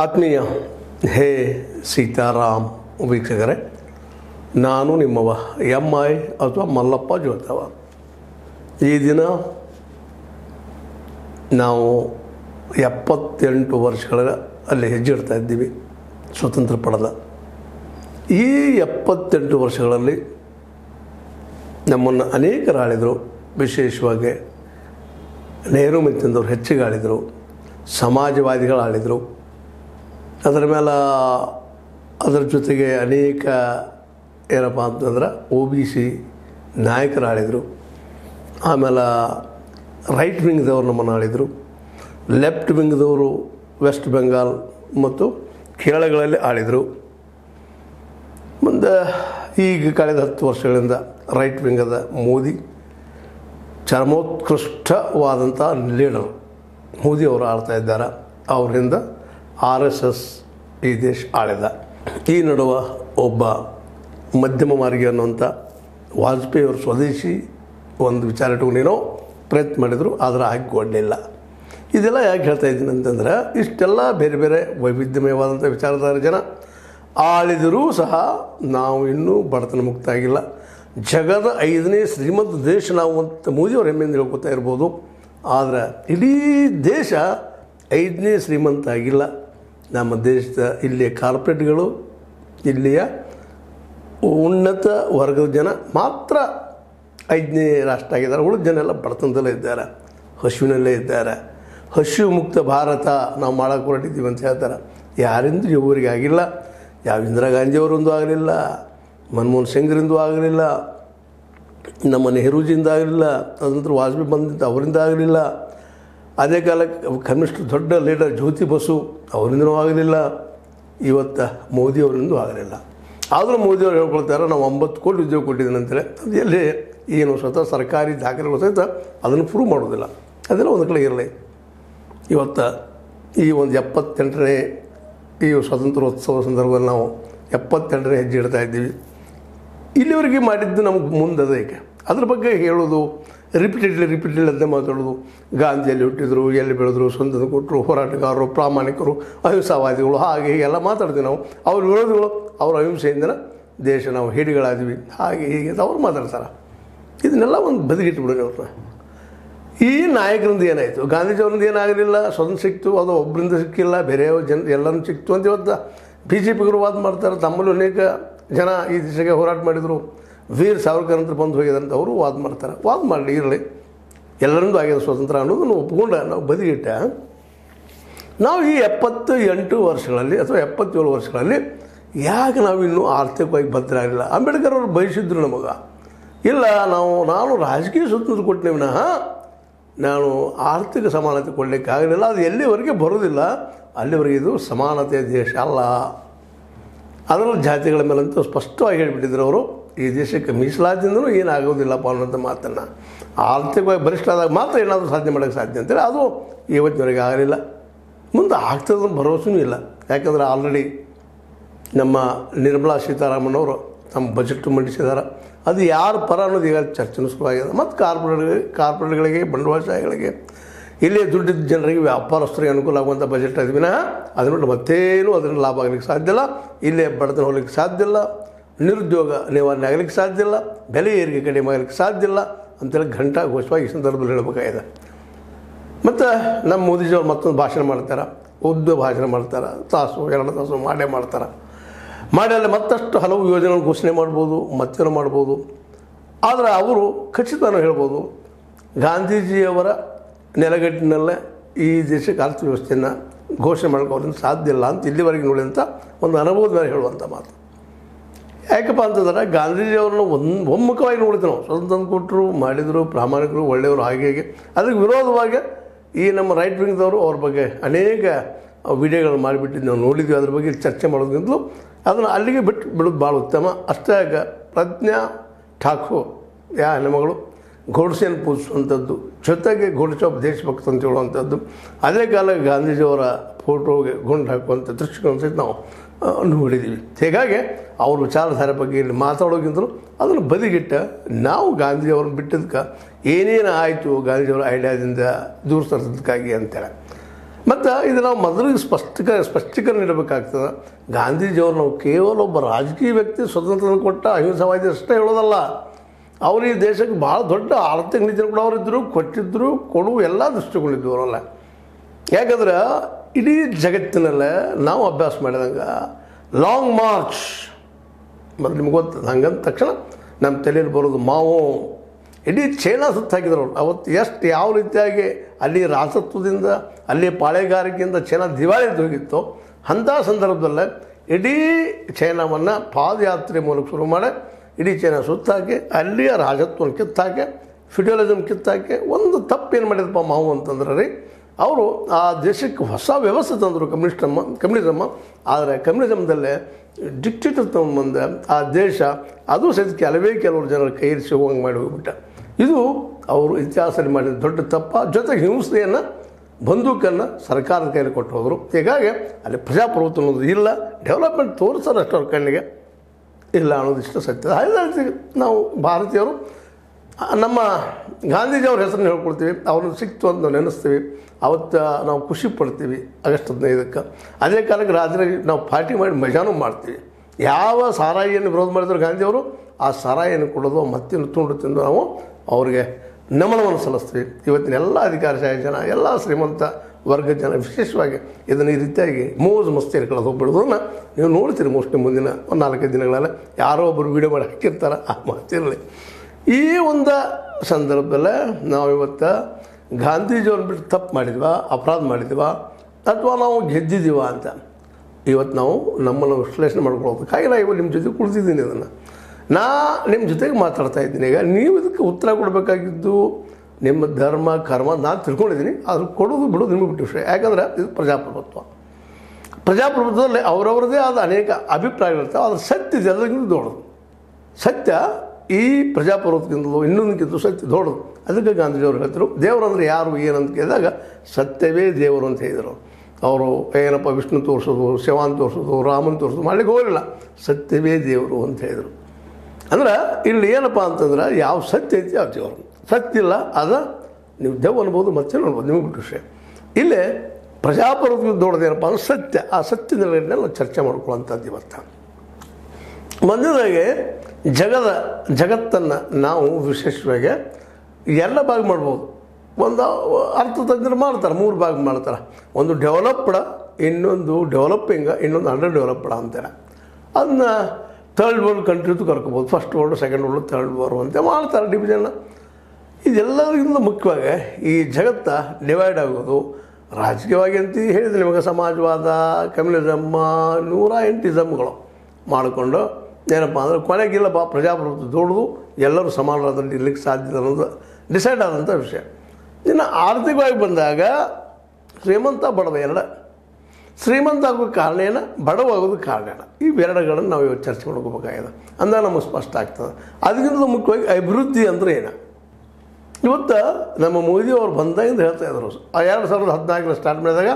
ಆತ್ಮೀಯ, ಹೇ ಸೀತಾರಾಮ್ ವೀಕ್ಷಕರೇ, ನಾನು ನಿಮ್ಮವ ಎಂ ಐ ಅಥವಾ ಮಲ್ಲಪ್ಪ ಜೋತವ. ಈ ದಿನ ನಾವು ಎಪ್ಪತ್ತೆಂಟು ವರ್ಷಗಳ ಅಲ್ಲಿ ಹೆಜ್ಜೆ ಇಡ್ತಾ ಇದ್ದೀವಿ, ಸ್ವತಂತ್ರ ಪಡೆದ. ಈ ಎಪ್ಪತ್ತೆಂಟು ವರ್ಷಗಳಲ್ಲಿ ನಮ್ಮನ್ನು ಅನೇಕರು ಆಳಿದರು ವಿಶೇಷವಾಗಿ ನೆಹರು ಮಿತ್ತಂದವರು ಹೆಚ್ಚಿಗೆ ಆಳಿದರು ಸಮಾಜವಾದಿಗಳು ಆಳಿದರು ಅದರ ಮೇಲೆ, ಅದರ ಜೊತೆಗೆ ಅನೇಕ, ಏನಪ್ಪ ಅಂತಂದ್ರೆ ಒ ಬಿ ಸಿ ನಾಯಕರು ಆಳಿದರು ಆಮೇಲೆ ರೈಟ್ ವಿಂಗ್ದವ್ರು ನಮ್ಮನ್ನು ಆಳಿದರು. ಲೆಫ್ಟ್ ವಿಂಗ್ದವರು ವೆಸ್ಟ್ ಬೆಂಗಾಲ್ ಮತ್ತು ಕೇರಳಗಳಲ್ಲಿ ಆಳಿದರು. ಮುಂದೆ, ಈಗ ಕಳೆದ ಹತ್ತು ವರ್ಷಗಳಿಂದ ರೈಟ್ ವಿಂಗದ ಮೋದಿ. ಚರ್ಮೋತ್ಕೃಷ್ಟವಾದಂಥ ಲೀಡರ್ ಮೋದಿ ಅವರು ಆಳ್ತಾ ಇದ್ದಾರೆ. ಅವರಿಂದ ಆರ್ ಎಸ್ ಎಸ್ ಈ ದೇಶ ಆಳಿದ. ಈ ನಡುವ ಒಬ್ಬ ಮಧ್ಯಮ ಮಾರ್ಗಿ ಅನ್ನುವಂಥ ವಾಜಪೇಯಿ ಅವರು ಸ್ವದೇಶಿ ಒಂದು ವಿಚಾರ ಇಟ್ಕೊಂಡೇನೋ ಪ್ರಯತ್ನ ಮಾಡಿದರು, ಆದರೆ ಆಗಿಕೊಡಲಿಲ್ಲ ಇದೆಲ್ಲ ಯಾಕೆ ಹೇಳ್ತಾ ಇದ್ದೀನಿ ಅಂತಂದ್ರೆ, ಇಷ್ಟೆಲ್ಲ ಬೇರೆ ಬೇರೆ ವೈವಿಧ್ಯಮಯವಾದಂಥ ವಿಚಾರಧಾರ ಜನ ಆಳಿದರೂ ಸಹ ನಾವು ಇನ್ನೂ ಬಡತನ ಮುಕ್ತ ಆಗಿಲ್ಲ. ಜಗದ ಐದನೇ ಶ್ರೀಮಂತ ದೇಶ ನಾವು ಅಂತ ಮೋದಿಯವರು ಹೆಮ್ಮೆಯಿಂದ ಹೇಳ್ಕೊತಾ ಇರ್ಬೋದು. ಆದರೆ ಇಡೀ ದೇಶ ಐದನೇ ಶ್ರೀಮಂತ ಆಗಿಲ್ಲ. ನಮ್ಮ ದೇಶದ ಇಲ್ಲಿಯ ಕಾರ್ಪೊರೇಟ್ಗಳು, ಇಲ್ಲಿಯ ಉನ್ನತ ವರ್ಗದ ಜನ ಮಾತ್ರ ಐದನೇ ರಾಷ್ಟ್ರ ಆಗಿದ್ದಾರೆ. ಉಳಿದ ಜನ ಎಲ್ಲ ಬಡತನದಲ್ಲೇ ಇದ್ದಾರೆ, ಹಸುವಿನಲ್ಲೇ ಇದ್ದಾರೆ. ಹಸು ಮುಕ್ತ ಭಾರತ ನಾವು ಮಾಡೋಕೆ ಹೊರಟಿದ್ದೀವಿ ಅಂತ ಹೇಳ್ತಾರೆ. ಯಾರಿಂದ ಇವರಿಗೆ ಆಗಿಲ್ಲ. ಯಾವ ಇಂದಿರಾ ಗಾಂಧಿಯವರೊಂದು ಆಗಲಿಲ್ಲ, ಮನಮೋಹನ್ ಸಿಂಗ್ರಿಂದೂ ಆಗಲಿಲ್ಲ, ನಮ್ಮ ನೆಹರೂಜಿಯಿಂದ ಆಗಲಿಲ್ಲ ಅದಂತರ ವಾಜಪೇಯಿ ಬಂದಿದ್ದ ಅವರಿಂದ ಆಗಲಿಲ್ಲ. ಅದೇ ಕಾಲಕ್ಕೆ ಕಮ್ಯುನಿಸ್ಟ್ ದೊಡ್ಡ ಲೀಡರ್ ಜ್ಯೋತಿ ಬಸು ಅವರಿಂದನೂ ಆಗಲಿಲ್ಲ. ಇವತ್ತು ಮೋದಿಯವರಿಂದೂ ಆಗಲಿಲ್ಲ. ಆದರೂ ಮೋದಿಯವರು ಹೇಳ್ಕೊಳ್ತಾರೆ, ನಾವು ಒಂಬತ್ತು ಕೋಟಿ ಉದ್ಯೋಗ ಕೊಟ್ಟಿದ್ದೀನಿ ಅಂತೇಳಿ ಅದು ಎಲ್ಲಿ ಏನು ಸ್ವತಃ ಸರ್ಕಾರಿ ದಾಖಲೆಗಳು ಸಹಿತ ಅದನ್ನು ಪ್ರೂವ್ ಮಾಡೋದಿಲ್ಲ. ಅದೆಲ್ಲ ಒಂದು ಕಡೆ ಇರಲಿ. ಇವತ್ತು ಈ ಒಂದು ಎಪ್ಪತ್ತೆಂಟನೇ ಈ ಸ್ವಾತಂತ್ರ್ಯೋತ್ಸವ ಸಂದರ್ಭದಲ್ಲಿ ನಾವು ಎಪ್ಪತ್ತೆಂಟನೇ ಹೆಜ್ಜೆ ಇಡ್ತಾ ಇದ್ದೀವಿ. ಇಲ್ಲಿವರೆಗೆ ಮಾಡಿದ್ದು ನಮಗೆ ಮುಂದೆ ಅದಕ್ಕೆ ಅದ್ರ ಬಗ್ಗೆ ಹೇಳೋದು ರಿಪೀಟೆಡ್ಲಿ ರಿಪೀಟೆಡ್ ಅಂತ ಮಾತಾಡೋದು. ಗಾಂಧಿಯಲ್ಲಿ ಹುಟ್ಟಿದ್ರು, ಎಲ್ಲಿ ಬೆಳೆದ್ರು ಸ್ವಂತದ ಕೊಟ್ಟರು ಹೋರಾಟಗಾರರು, ಪ್ರಾಮಾಣಿಕರು, ಅಹಿಂಸಾವಾದಿಗಳು, ಹಾಗೆ ಹೀಗೆಲ್ಲ ಮಾತಾಡ್ತೀವಿ ನಾವು. ಅವ್ರ ವಿರೋಧಿಗಳು, ಅವ್ರ ಅಹಿಂಸೆಯಿಂದ ದೇಶ ನಾವು ಹಿಡಿಗಳಾದ್ವಿ. ಹಾಗೆ ಹೀಗೆ ಅಂತ ಅವ್ರು ಮಾತಾಡ್ತಾರೆ. ಇದನ್ನೆಲ್ಲ ಒಂದು ಬದಿಗಿಟ್ಬಿಡೋಣ ಅವ್ರನ್ನ ಈ ನಾಯಕರಿಂದ ಏನಾಯಿತು? ಗಾಂಧೀಜಿಯವ್ರಿಂದ ಏನಾಗಲಿಲ್ಲ? ಸ್ವಂತ ಸಿಕ್ತು, ಅದು ಒಬ್ಬರಿಂದ ಸಿಕ್ಕಿಲ್ಲ, ಬೇರೆ ಜನ ಎಲ್ಲರೂ ಸಿಕ್ತು ಅಂತ ಇವತ್ತು ಬಿ ಜೆ ಪಿಗರು ವಾದ ಮಾಡ್ತಾರೆ. ತಮ್ಮಲ್ಲೂ ಅನೇಕ ಜನ ಈ ದಿಶೆಗೆ ಹೋರಾಟ ಮಾಡಿದರು. ವೀರ್ ಸಾವರ್ಕರ್ ಅಂತ ಬಂದು ಹೋಗಿದಂತ ಅವರು ವಾದ ಮಾಡ್ತಾರೆ. ವಾದ ಮಾಡಲಿ, ಇರಲಿ. ಎಲ್ಲರಿಂದ ಆಗಿದೆ ಸ್ವತಂತ್ರ ಅನ್ನೋದನ್ನು ಒಪ್ಕೊಂಡ, ನಾವು ಬದಿಗಿಟ್ಟ. ನಾವು ಈ ಎಪ್ಪತ್ತು ಎಂಟು ವರ್ಷಗಳಲ್ಲಿ ಅಥವಾ ಎಪ್ಪತ್ತೇಳು ವರ್ಷಗಳಲ್ಲಿ ಯಾಕೆ ನಾವು ಇನ್ನೂ ಆರ್ಥಿಕವಾಗಿ ಭದ್ರಾಗಿಲ್ಲ? ಅಂಬೇಡ್ಕರ್ ಅವರು ಬಯಸಿದ್ರು ನಮಗೆ. ಇಲ್ಲ, ನಾವು, ನಾನು ರಾಜಕೀಯ ಸ್ವತಂತ್ರ ಕೊಟ್ಟೆ ವಿನಃ ನಾನು ಆರ್ಥಿಕ ಸಮಾನತೆ ಕೊಡಲಿಕ್ಕೆ ಆಗಲಿಲ್ಲ. ಅದು ಎಲ್ಲಿವರೆಗೆ ಬರೋದಿಲ್ಲ? ಅಲ್ಲಿವರೆಗೆ ಇದು ಸಮಾನತೆಯ ದೇಶ ಅಲ್ಲ. ಅದರಲ್ಲಿ ಜಾತಿಗಳ ಮೇಲಂತೂ ಸ್ಪಷ್ಟವಾಗಿ ಹೇಳಿಬಿಟ್ಟಿದ್ರು ಅವರು. ಈ ದೇಶಕ್ಕೆ ಮೀಸಲಾತಿಯಿಂದಲೂ ಏನಾಗೋದಿಲ್ಲಪ್ಪ ಅನ್ನೋಂಥ ಮಾತನ್ನು ಆರ್ಥಿಕವಾಗಿ ಬಲಿಷ್ಠ ಆದಾಗ ಮಾತ್ರ ಏನಾದರೂ ಸಾಧನೆ ಮಾಡೋಕ್ಕೆ ಸಾಧ್ಯ ಅಂತೇಳಿ ಅದು ಇವತ್ತಿನವರೆಗೆ ಆಗಲಿಲ್ಲ. ಮುಂದೆ ಆಗ್ತದ ಭರವಸೆಯೂ ಇಲ್ಲ. ಯಾಕಂದರೆ ಆಲ್ರೆಡಿ ನಮ್ಮ ನಿರ್ಮಲಾ ಸೀತಾರಾಮನ್ ಅವರು ತಮ್ಮ ಬಜೆಟ್ ಮಂಡಿಸಿದ್ದಾರೆ. ಅದು ಯಾರ ಪರ ಅನ್ನೋದು ಈಗ ಚರ್ಚೆನೂ ಶುರುವಾಗಿದೆ. ಮತ್ತು ಕಾರ್ಪೊರೇಟ್ ಕಾರ್ಪೊರೇಟ್ಗಳಿಗೆ ಬಂಡವಾಳಶಾಹಿಗಳಿಗೆ ಇಲ್ಲೇ ದುಡ್ಡಿದ್ದ ಜನರಿಗೆ ವ್ಯಾಪಾರಸ್ಥರಿಗೆ ಅನುಕೂಲ ಆಗುವಂಥ ಬಜೆಟ್ ಅದು. ವಿನಃ ಅದನ್ನು ಮತ್ತೇನೂ ಅದರಿಂದ ಲಾಭ ಆಗಲಿಕ್ಕೆ ಸಾಧ್ಯ ಇಲ್ಲ. ಇಲ್ಲೇ ಬಡತನ ಹೋಗ್ಲಿಕ್ಕೆ ಸಾಧ್ಯ ಇಲ್ಲ. ನಿರುದ್ಯೋಗ ನಿವಾರಣೆ ಆಗಲಿಕ್ಕೆ ಸಾಧ್ಯ ಇಲ್ಲ, ಬೆಲೆ ಏರಿಕೆ ಕಡಿಮೆ ಆಗಲಿಕ್ಕೆ ಸಾಧ್ಯ ಇಲ್ಲ ಅಂತೇಳಿ ಘಂಟಾ ಘೋಷವಾಗಿ ಈ ಸಂದರ್ಭದಲ್ಲಿ ಹೇಳಬೇಕಾಗಿದೆ. ಮತ್ತು ನಮ್ಮ ಮೋದಿಜಿಯವ್ರು ಮತ್ತೊಂದು ಭಾಷಣ ಮಾಡ್ತಾರೆ ಉದ್ದ ಭಾಷಣ ಮಾಡ್ತಾರೆ, ತಾಸು ಎರಡು ತಾಸು ಮಾಡೇ ಮಾಡ್ತಾರೆ. ಮಾಡಲ್ಲ ಮತ್ತಷ್ಟು ಹಲವು ಯೋಜನೆಗಳನ್ನು ಘೋಷಣೆ ಮಾಡ್ಬೋದು, ಮತ್ತೇನೋ ಮಾಡ್ಬೋದು. ಆದರೆ ಅವರು ಖಚಿತನೂ ಹೇಳ್ಬೋದು, ಗಾಂಧೀಜಿಯವರ ನೆಲೆಗಟ್ಟಿನಲ್ಲೇ ಈ ದೇಶಕ್ಕೆ ಅರ್ಥವ್ಯವಸ್ಥೆಯನ್ನು ಘೋಷಣೆ ಮಾಡೋಕೆ ಸಾಧ್ಯ ಇಲ್ಲ ಅಂತ ಇಲ್ಲಿವರೆಗೆ ನೋಡಿದಂಥ ಒಂದು ಅನುಭವದ ಮೇಲೆ ಹೇಳುವಂಥ ಮಾತು. ಯಾಕಪ್ಪ ಅಂತಂದ್ರೆ ಗಾಂಧೀಜಿಯವ್ರನ್ನ ಒಂದು ಒಮ್ಮುಖವಾಗಿ ನೋಡ್ತೀವಿ ನಾವು ಸ್ವತಂತ್ರ ಕೊಟ್ಟರು, ಮಾಡಿದರು, ಪ್ರಾಮಾಣಿಕರು, ಒಳ್ಳೆಯವರು, ಹಾಗೆ ಹೀಗೆ. ಅದಕ್ಕೆ ವಿರೋಧವಾಗಿ ಈ ನಮ್ಮ ರೈಟ್ ವಿಂಗ್ದವರು ಅವ್ರ ಬಗ್ಗೆ ಅನೇಕ ವಿಡಿಯೋಗಳು ಮಾಡಿಬಿಟ್ಟಿದ್ದು ನಾವು ನೋಡಿದ್ವಿ. ಅದ್ರ ಬಗ್ಗೆ ಚರ್ಚೆ ಮಾಡೋದ್ರಿಂದಲೂ ಅದನ್ನು ಅಲ್ಲಿಗೆ ಬಿಟ್ಟು ಬಿಡೋದು ಭಾಳ ಉತ್ತಮ. ಅಷ್ಟೇ ಆಗ ಪ್ರಜ್ಞಾ ಠಾಕೂರ್, ಯಾ ಹೆಣ್ಮಗಳು ಗೋಡ್ಸೆಯನ್ನು ಪೂಜಿಸುವಂಥದ್ದು, ಜೊತೆಗೆ ಗೋಡ್ಸೋಪ್ ದೇಶಭಕ್ತ ಅಂತ ಹೇಳುವಂಥದ್ದು, ಅದೇ ಕಾಲ ಗಾಂಧೀಜಿಯವರ ಫೋಟೋಗೆ ಗುಂಡು ಹಾಕುವಂಥ ದೃಷ್ಟಿಕೋನ ಸಹಿತ ನಾವು ನೋಡಿದ್ದೀವಿ ಹೀಗಾಗಿ ಅವ್ರ ವಿಚಾರಧಾರೆ ಬಗ್ಗೆ ಇಲ್ಲಿ ಮಾತಾಡೋಕ್ಕಿಂತಲೂ ಅದನ್ನು ಬದಿಗಿಟ್ಟ ನಾವು ಗಾಂಧೀಜಿಯವ್ರನ್ನ ಬಿಟ್ಟಿದ್ದಕ್ಕೆ ಏನೇನು ಆಯಿತು ಗಾಂಧೀಜಿಯವರ ಐಡಿಯಾದಿಂದ ದೂರ ಸರಿಸೋದಕ್ಕಾಗಿ ಅಂತೇಳಿ. ಮತ್ತು ಇದು ನಾವು ಮೊದಲಿಗೆ ಸ್ಪಷ್ಟಕ ಸ್ಪಷ್ಟೀಕರಣ ನೀಡಬೇಕಾಗ್ತದೆ. ಗಾಂಧೀಜಿಯವರು ನಾವು ಕೇವಲ ಒಬ್ಬ ರಾಜಕೀಯ ವ್ಯಕ್ತಿ ಸ್ವತಂತ್ರ ಕೊಟ್ಟ ಅಹಿಂಸವಾದಿ ಅಷ್ಟೇ ಹೇಳೋದಲ್ಲ. ಅವರು ಈ ದೇಶಕ್ಕೆ ಭಾಳ ದೊಡ್ಡ ಆರ್ಥಿಕ ನೀತಿಯನ್ನು ಕೂಡ ಅವರಿದ್ದರು, ಕೊಟ್ಟಿದ್ದರು ಕೊಡುವ ಎಲ್ಲ ದೃಷ್ಟಿಗಳಿದ್ದರು ಅವರಲ್ಲ. ಯಾಕಂದ್ರೆ ಇಡೀ ಜಗತ್ತಿನಲ್ಲೇ ನಾವು ಅಭ್ಯಾಸ ಮಾಡಿದಂಗೆ ಲಾಂಗ್ ಮಾರ್ಚ್ ಮತ್ತು ನಿಮ್ಗೆ ಗೊತ್ತದ ಹಂಗಂದ ತಕ್ಷಣ ನಮ್ಮ ತಲೆಯಲ್ಲಿ ಬರೋದು ಮಾವು. ಇಡೀ ಚೈನಾ ಸುತ್ತ ಹಾಕಿದ್ರು ಅವ್ರು. ಅವತ್ತು ಎಷ್ಟು ಯಾವ ರೀತಿಯಾಗಿ ಅಲ್ಲಿ ರಾಸತ್ವದಿಂದ ಅಲ್ಲಿ ಪಾಳೆಗಾರಿಕೆಯಿಂದ ಚೈನಾ ದಿವಾಳಿ ಹೋಗಿತ್ತು, ಅಂಥ ಸಂದರ್ಭದಲ್ಲೇ ಇಡೀ ಚೈನಾವನ್ನು ಪಾದಯಾತ್ರೆ ಮೂಲಕ ಶುರು ಮಾಡಿ, ಇಡೀ ಚೈನಾ ಸುತ್ತಾಕಿ, ಅಲ್ಲಿಯ ರಾಜತ್ವನ ಕಿತ್ತಾಕಿ ಫಿಡರಲಿಸಮ್ ಕಿತ್ತಾಕಿ, ಒಂದು ತಪ್ಪು ಏನು ಮಾಡಿದಪ್ಪ ಮಾವು ಅಂತಂದ್ರೆ ರೀ ಅವರು ಆ ದೇಶಕ್ಕೆ ಹೊಸ ವ್ಯವಸ್ಥೆ ತಂದರು ಕಮ್ಯುನಿಸ್ಟಮ್ಮ, ಕಮ್ಯುನಿಸಮ್ಮ. ಆದರೆ ಕಮ್ಯುನಿಸಮ್ದಲ್ಲೇ ಡಿಕ್ಟೇಟರ್ ಬಂದ ಆ ದೇಶ ಅದು ಸಹಿತ ಕೆಲವೇ ಕೆಲವರು ಜನರು ಕೈರಿಸಿ ಹೋಗಂಗೆ ಮಾಡಿ ಹೋಗ್ಬಿಟ್ಟ. ಇದು ಅವರು ಇತಿಹಾಸದಲ್ಲಿ ಮಾಡಿದ ದೊಡ್ಡ ತಪ್ಪ. ಜೊತೆಗೆ ಹಿಂಸೆಯನ್ನು, ಬಂದೂಕನ್ನು ಸರ್ಕಾರದ ಕೈಯಲ್ಲಿ ಕೊಟ್ಟು ಹೋದರು. ಹೀಗಾಗಿ ಅಲ್ಲಿ ಪ್ರಜಾಪ್ರಭುತ್ವ ಅನ್ನೋದು ಇಲ್ಲ. ಡೆವಲಪ್ಮೆಂಟ್ ತೋರಿಸ್ತಾರೆ ಅಷ್ಟು ಅವ್ರ ಕಣ್ಣಿಗೆ ಇಲ್ಲ ಅನ್ನೋದು ಇಷ್ಟು ಸತ್ಯ ನಾವು ಭಾರತೀಯರು ನಮ್ಮ ಗಾಂಧೀಜಿಯವ್ರ ಹೆಸರನ್ನು ಹೇಳ್ಕೊಳ್ತೀವಿ ಅವ್ರನ್ನ ಸಿಕ್ತು ಅಂತ ನಾವು ನೆನೆಸ್ತೀವಿ. ಅವತ್ತು ನಾವು ಖುಷಿ ಪಡ್ತೀವಿ ಆಗಸ್ಟ್ ಹದಿನೈದಕ್ಕೆ. ಅದೇ ಕಾಲಕ್ಕೆ ರಾತ್ರಿ ನಾವು ಪಾರ್ಟಿ ಮಾಡಿ ಮಜಾನೂ ಮಾಡ್ತೀವಿ. ಯಾವ ಸಾರಾಯಿಯನ್ನು ವಿರೋಧ ಮಾಡಿದ್ರು ಗಾಂಧಿಯವರು ಆ ಸಾರಾಯಿಯನ್ನು ಕೊಡೋದು ಮತ್ತಿನ್ನು ತುಂಡು ತಿಂದು ನಾವು ಅವ್ರಿಗೆ ನಮನವನ್ನು ಸಲ್ಲಿಸ್ತೀವಿ. ಇವತ್ತಿನ ಎಲ್ಲ ಅಧಿಕಾರಶಾಹಿ ಜನ, ಎಲ್ಲ ಶ್ರೀಮಂತ ವರ್ಗದ ಜನ ವಿಶೇಷವಾಗಿ ಇದನ್ನು ಈ ರೀತಿಯಾಗಿ ಮೋಜು ಮಸ್ತಿಯಲ್ಲಿ ಇರ್ಕೊಳ್ಳೋದು ನೀವು ನೋಡ್ತೀರಿ ಮೋಸ್ಟ್ಲಿ ಮುಂದಿನ ಒಂದು ನಾಲ್ಕೈದು ದಿನಗಳಲ್ಲಿ. ಯಾರೋ ಒಬ್ಬರು ವೀಡಿಯೋ ಮಾಡಿ ಹಾಕಿರ್ತಾರೆ, ಆ ಮಾತಿರಲಿ. ಈ ಒಂದು ಸಂದರ್ಭದಲ್ಲೇ ನಾವು ಇವತ್ತು ಗಾಂಧೀಜಿಯವ್ರನ್ನ ಬಿಟ್ಟು ತಪ್ಪು ಮಾಡಿದ್ವ, ಅಪರಾಧ ಮಾಡಿದ್ವಾ, ಅಥವಾ ನಾವು ಗೆದ್ದಿದ್ದೀವ ಅಂತ. ಇವತ್ತು ನಾವು ನಮ್ಮನ್ನು ವಿಶ್ಲೇಷಣೆ ಮಾಡ್ಕೊಳ್ಬೇಕಾಗಿ ನಾ ಇವತ್ತು ನಿಮ್ಮ ಜೊತೆ ಕುಳಿತಿದ್ದೀನಿ ಅದನ್ನು ನಾ ನಿಮ್ಮ ಜೊತೆಗೆ ಮಾತಾಡ್ತಾ ಇದ್ದೀನಿ. ಈಗ ನೀವು ಇದಕ್ಕೆ ಉತ್ತರ ಕೊಡಬೇಕಾಗಿದ್ದು ನಿಮ್ಮ ಧರ್ಮ, ಕರ್ಮ ನಾನು ತಿಳ್ಕೊಂಡಿದ್ದೀನಿ. ಅದು ಕೊಡೋದು ಬಿಡೋದು ನಿಮಗೆ ಬಿಟ್ಟು ವಿಷಯ. ಯಾಕಂದ್ರೆ ಇದು ಪ್ರಜಾಪ್ರಭುತ್ವ. ಪ್ರಜಾಪ್ರಭುತ್ವದಲ್ಲಿ ಅವರವರದೇ ಆದ ಅನೇಕ ಅಭಿಪ್ರಾಯಗಳಿರ್ತಾವೆ. ಅದು ಸತ್ಯ ಎಲ್ಲರಿಗಿಂತ ದೊಡ್ಡದು. ಸತ್ಯ ಈ ಪ್ರಜಾಪ್ರಭುತ್ವಕ್ಕಿಂತಲೂ ಇನ್ನೊಂದಕ್ಕಿಂತ ಸತ್ಯ ದೊಡ್ಡದು. ಅದಕ್ಕೆ ಗಾಂಧೀಜಿಯವರು ಹೇಳ್ತರು ದೇವರು ಅಂದರೆ ಯಾರು ಏನಂತ ಕೇಳಿದಾಗ, ಸತ್ಯವೇ ದೇವರು ಅಂತ ಹೇಳಿದರು. ಅವರು ಏನಪ್ಪ ವಿಷ್ಣು ತೋರಿಸೋದು, ಶಿವಾನ್ ತೋರಿಸೋದು, ರಾಮನ್ ತೋರಿಸೋದು ಮಾಡಲಿಕ್ಕೆ ಹೋಗಲಿಲ್ಲ. ಸತ್ಯವೇ ದೇವರು ಅಂತ ಹೇಳಿದರು. ಅಂದ್ರೆ ಇಲ್ಲಿ ಏನಪ್ಪ ಅಂತಂದ್ರೆ, ಯಾವ ಸತ್ಯ ಐತಿ ಯಾವ ದೇವರು. ಸತ್ಯ ಇಲ್ಲ, ಅದ ನೀವು ದೆವ್ ಅನ್ಬೋದು, ಮತ್ತೆ ನೋಡ್ಬೋದು ನಿಮಗೆ ಬಿಟ್ಟು ವಿಷಯ. ಇಲ್ಲೇ ಪ್ರಜಾಪ್ರಭುತ್ವ ದೊಡ್ಡದೇನಪ್ಪ ಅಂದ್ರೆ ಸತ್ಯ. ಆ ಸತ್ಯದ ಮೇಲೆ ನಾವು ಚರ್ಚೆ ಮಾಡ್ಕೊಳ್ಳೋಂಥದ್ದು ಇವತ್ತು. ಮೊದಲನೇದಾಗಿ ಜಗದ, ಜಗತ್ತನ್ನು ನಾವು ವಿಶೇಷವಾಗಿ ಎಲ್ಲ ಭಾಗ ಮಾಡ್ಬೋದು. ಒಂದು ಅರ್ಥತಜ್ಞರು ಮಾಡ್ತಾರೆ, ಮೂರು ಭಾಗ ಮಾಡ್ತಾರೆ. ಒಂದು ಡೆವಲಪ್ಡ ಇನ್ನೊಂದು ಡೆವಲಪಿಂಗ್ ಇನ್ನೊಂದು ಅಂಡರ್ ಡೆವಲಪ್ಡ ಅಂತಾರೆ. ಅದನ್ನ ಥರ್ಡ್ ವರ್ಲ್ಡ್ ಕಂಟ್ರಿದು ಕರ್ಕೋಬೋದು. First world second world third world ಅಂತ ಮಾಡ್ತಾರೆ ಡಿವಿಷನ್ ಇದೆಲ್ಲದಕ್ಕಿಂತ ಮುಖ್ಯವಾಗಿ ಈ ಜಗತ್ತ ಡಿವೈಡ್ ಆಗೋದು ರಾಜಕೀಯವಾಗಿ ಅಂತ ಹೇಳಿದ್ರೆ ನಿಮಗೆ ಸಮಾಜವಾದ ಕಮ್ಯುನಿಸಮ್ಮ ನೂರ ಎಂಟಿಸಮ್ಗಳು ಮಾಡಿಕೊಂಡು ಏನಪ್ಪ ಅಂದರೆ ಕೊನೆಗಿಲ್ಲಪ್ಪ ಪ್ರಜಾಪ್ರಭುತ್ವ ದೊಡ್ಡದು ಎಲ್ಲರೂ ಸಮಾನರಾದಲ್ಲಿ ಇರ್ಲಿಕ್ಕೆ ಸಾಧ್ಯ ಅನ್ನೋದು ಡಿಸೈಡ್ ಆದಂಥ ವಿಷಯ. ಇನ್ನು ಆರ್ಥಿಕವಾಗಿ ಬಂದಾಗ ಶ್ರೀಮಂತ ಬಡವ ಎರಡ. ಶ್ರೀಮಂತ ಆಗೋ ಕಾರಣ ಏನು? ಬಡವಾಗೋದು ಕಾರಣ ಏನು ಇವೆರಡುಗಳನ್ನು ನಾವು ಇವತ್ತು ಚರ್ಚೆ ಮಾಡ್ಕೋಬೇಕಾಗಿದೆ ಅಂದಾಗ ನಮಗೆ ಸ್ಪಷ್ಟ ಆಗ್ತದೆ. ಅದಕ್ಕಿಂತ ಮುಖ್ಯವಾಗಿ ಅಭಿವೃದ್ಧಿ ಅಂದರೆ ಏನು? ಇವತ್ತು ನಮ್ಮ ಮೋದಿ ಅವರು ಬಂದಾಗಿಂದ ಹೇಳ್ತಾ ಇದ್ರು. ಆ ಎರಡು ಸಾವಿರದ ಹದಿನಾಲ್ಕರ ಸ್ಟಾರ್ಟ್ ಮಾಡಿದಾಗ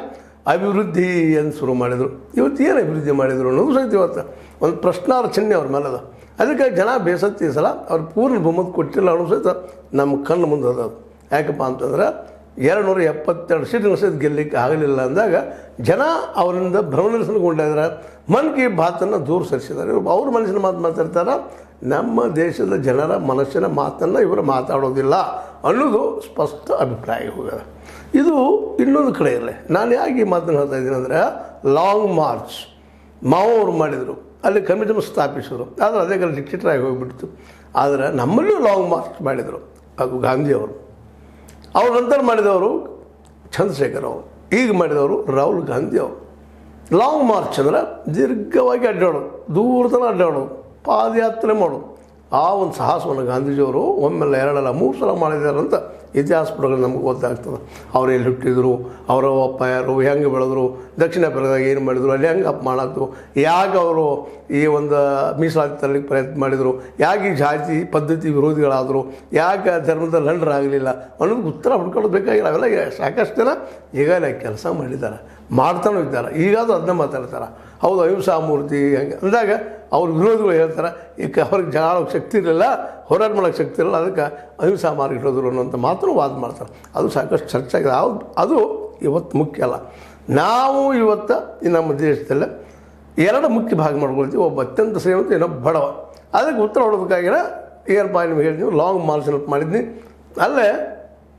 ಅಭಿವೃದ್ಧಿ ಅಂತ ಶುರು ಮಾಡಿದರು? ಇವತ್ತು ಏನು ಅಭಿವೃದ್ಧಿ ಮಾಡಿದರು ಅನ್ನೋದು ಸಹಿತ ಇವತ್ತು. ಒಂದು ಪ್ರಶ್ನಾರ್ಹ ಚಿಹ್ನೆ ಅವ್ರ ಮೇಲೆ ಅದ ಅದಕ್ಕೆ ಜನ ಬೇಸತ್ತಿ ಸಲ ಅವ್ರು ಪೂರ್ಣ ಬಹುಮತ ಕೊಟ್ಟಿಲ್ಲ ಅನ್ನೋ ಸಹಿತ ನಮ್ಮ ಕಣ್ಣು ಮುಂದೆ ಅದ. ಯಾಕಪ್ಪ ಅಂತಂದ್ರೆ ಎರಡು ನೂರ ಎಪ್ಪತ್ತೆರಡು ಸೀಟಿನ ಸಹಿತ ಗೆಲ್ಲಲಿಕ್ಕೆ ಆಗಲಿಲ್ಲ ಅಂದಾಗ ಜನ ಅವರಿಂದ ಭ್ರಮನಿರಸನಗೊಂಡಿದ್ದಾರೆ ಮನ್ ಕಿ ಬಾತನ್ನು ದೂರ ಸರಿಸಿದ್ದಾರೆ. ಅವ್ರ ಮನಸ್ಸಿನ ಮಾತು ಮಾತಾಡ್ತಾರೆ. ನಮ್ಮ ದೇಶದ ಜನರ ಮನಸ್ಸಿನ ಮಾತನ್ನು ಇವರು ಮಾತಾಡೋದಿಲ್ಲ ಅನ್ನೋದು ಸ್ಪಷ್ಟ ಅಭಿಪ್ರಾಯ ಹೋಗ್ಯದ. ಇದು ಇನ್ನೊಂದು ಕಡೆ ಇರಲಿ. ನಾನು ಯಾಕೆ ಈ ಮಾತನ್ನು ಹೇಳ್ತಾ ಇದ್ದೀನಿ ಅಂದರೆ ಲಾಂಗ್ ಮಾರ್ಚ್ ಮಾವು ಅವರು ಮಾಡಿದರು. ಅಲ್ಲಿ ಕಮಿಟಿ ಸ್ಥಾಪಿಸಿದರು. ಆದರೆ ಅದೇ ಕಡೆ ಡಿಕ್ಟೇಟರಾಗಿ ಹೋಗಿಬಿಡ್ತು. ಆದರೆ ನಮ್ಮಲ್ಲೂ ಲಾಂಗ್ ಮಾರ್ಚ್ ಮಾಡಿದರು. ಅದು ಗಾಂಧಿಯವರು. ಅವ್ರ ನಂತರ ಮಾಡಿದವರು ಚಂದ್ರಶೇಖರ್ ಅವರು. ಈಗ ಮಾಡಿದವರು ರಾಹುಲ್ ಗಾಂಧಿ ಅವರು. ಲಾಂಗ್ ಮಾರ್ಚ್ ಅಂದರೆ ದೀರ್ಘವಾಗಿ ಅಡ್ಡಾಡೋದು. ದೂರ ತನಕ ಅಡ್ಡಾಡೋದು. ಪಾದಯಾತ್ರೆ ಮಾಡು. ಆ ಒಂದು ಸಾಹಸವನ್ನು ಗಾಂಧೀಜಿಯವರು ಒಮ್ಮೆಲ್ಲ ಎರಡಲ್ಲ, ಮೂರು ಸಲ ಮಾಡಿದ್ದಾರೆ ಅಂತ ಇತಿಹಾಸ ಪುಟಗಳು ನಮಗೆ ಗೊತ್ತಾಗ್ತದೆ. ಅವ್ರು ಎಲ್ಲಿ ಹುಟ್ಟಿದ್ರು, ಅವರ ಅಪ್ಪ ಯಾರು, ಹೆಂಗೆ ಬೆಳೆದ್ರು, ದಕ್ಷಿಣ ಆಫ್ರಿಕಾದಾಗ ಏನು ಮಾಡಿದ್ರು, ಅಲ್ಲಿ ಹೆಂಗೆ ಅಪ್ ಮಾಡಿದ್ರು ಯಾಕೆ ಅವರು ಈ ಒಂದು ಮೀಸಲಾತಿ ತರಲಿಕ್ಕೆ ಪ್ರಯತ್ನ ಮಾಡಿದರು, ಯಾಕೆ ಈ ಜಾತಿ ಪದ್ಧತಿ ವಿರೋಧಿಗಳಾದರು, ಯಾಕೆ ಧರ್ಮದ ಲಂಡರಾಗಲಿಲ್ಲ ಅನ್ನೋದಕ್ಕೆ ಉತ್ತರ ಹುಡ್ಕೊಳ್ಳೋದು ಬೇಕಾಗಿಲ್ಲ. ಅವೆಲ್ಲ ಸಾಕಷ್ಟು ಜನ ಈಗಾಗಲೇ ಕೆಲಸ ಮಾಡಿದ್ದಾರೆ. ಮಾಡ್ತಾನೂ ಇದ್ದಾರೆ ಈಗಾದರೂ ಅದನ್ನ ಮಾತಾಡ್ತಾರೆ? ಹೌದು, ಅಹಿಂಸಾ ಮೂರ್ತಿ ಹಂಗೆ. ಅಂದಾಗ ಅವ್ರ ವಿರೋಧಿಗಳು ಹೇಳ್ತಾರೆ ಈಗ ಅವ್ರಿಗೆ ಜಾಳೋಕ್ಕೆ ಶಕ್ತಿ ಇರಲಿಲ್ಲ, ಹೋರಾಟ ಮಾಡೋಕ್ಕೆ ಶಕ್ತಿ ಇರಲ್ಲ ಅದಕ್ಕೆ ಅಹಿಂಸಾ ಮಾರ್ಗ ಇಟ್ಟೋದ್ರು ಅನ್ನೋಂಥ ಮಾತ್ರ ವಾದ ಮಾಡ್ತಾರೆ. ಅದು ಸಾಕಷ್ಟು ಚರ್ಚೆ ಆಗಿದೆ. ಅದು ಅದು ಇವತ್ತು ಮುಖ್ಯ ಅಲ್ಲ. ನಾವು ಇವತ್ತು ಈ ನಮ್ಮ ದೇಶದಲ್ಲಿ ಎರಡು ಮುಖ್ಯ ಭಾಗ ಮಾಡ್ಕೊಳ್ತೀವಿ. ಒಬ್ಬ ಅತ್ಯಂತ ಶ್ರೀಮಂತ, ಇನ್ನೊಬ್ಬ ಬಡವ. ಅದಕ್ಕೆ ಉತ್ತರ ಹೊಡೋದಕ್ಕಾಗಿನ ಏನಪ್ಪ ನಿಮ್ಗೆ ಹೇಳಿದ್ವಿ ಲಾಂಗ್ ಮಾರ್ಚ್ ಮಾಡಿದ್ನಿ. ಅಲ್ಲೇ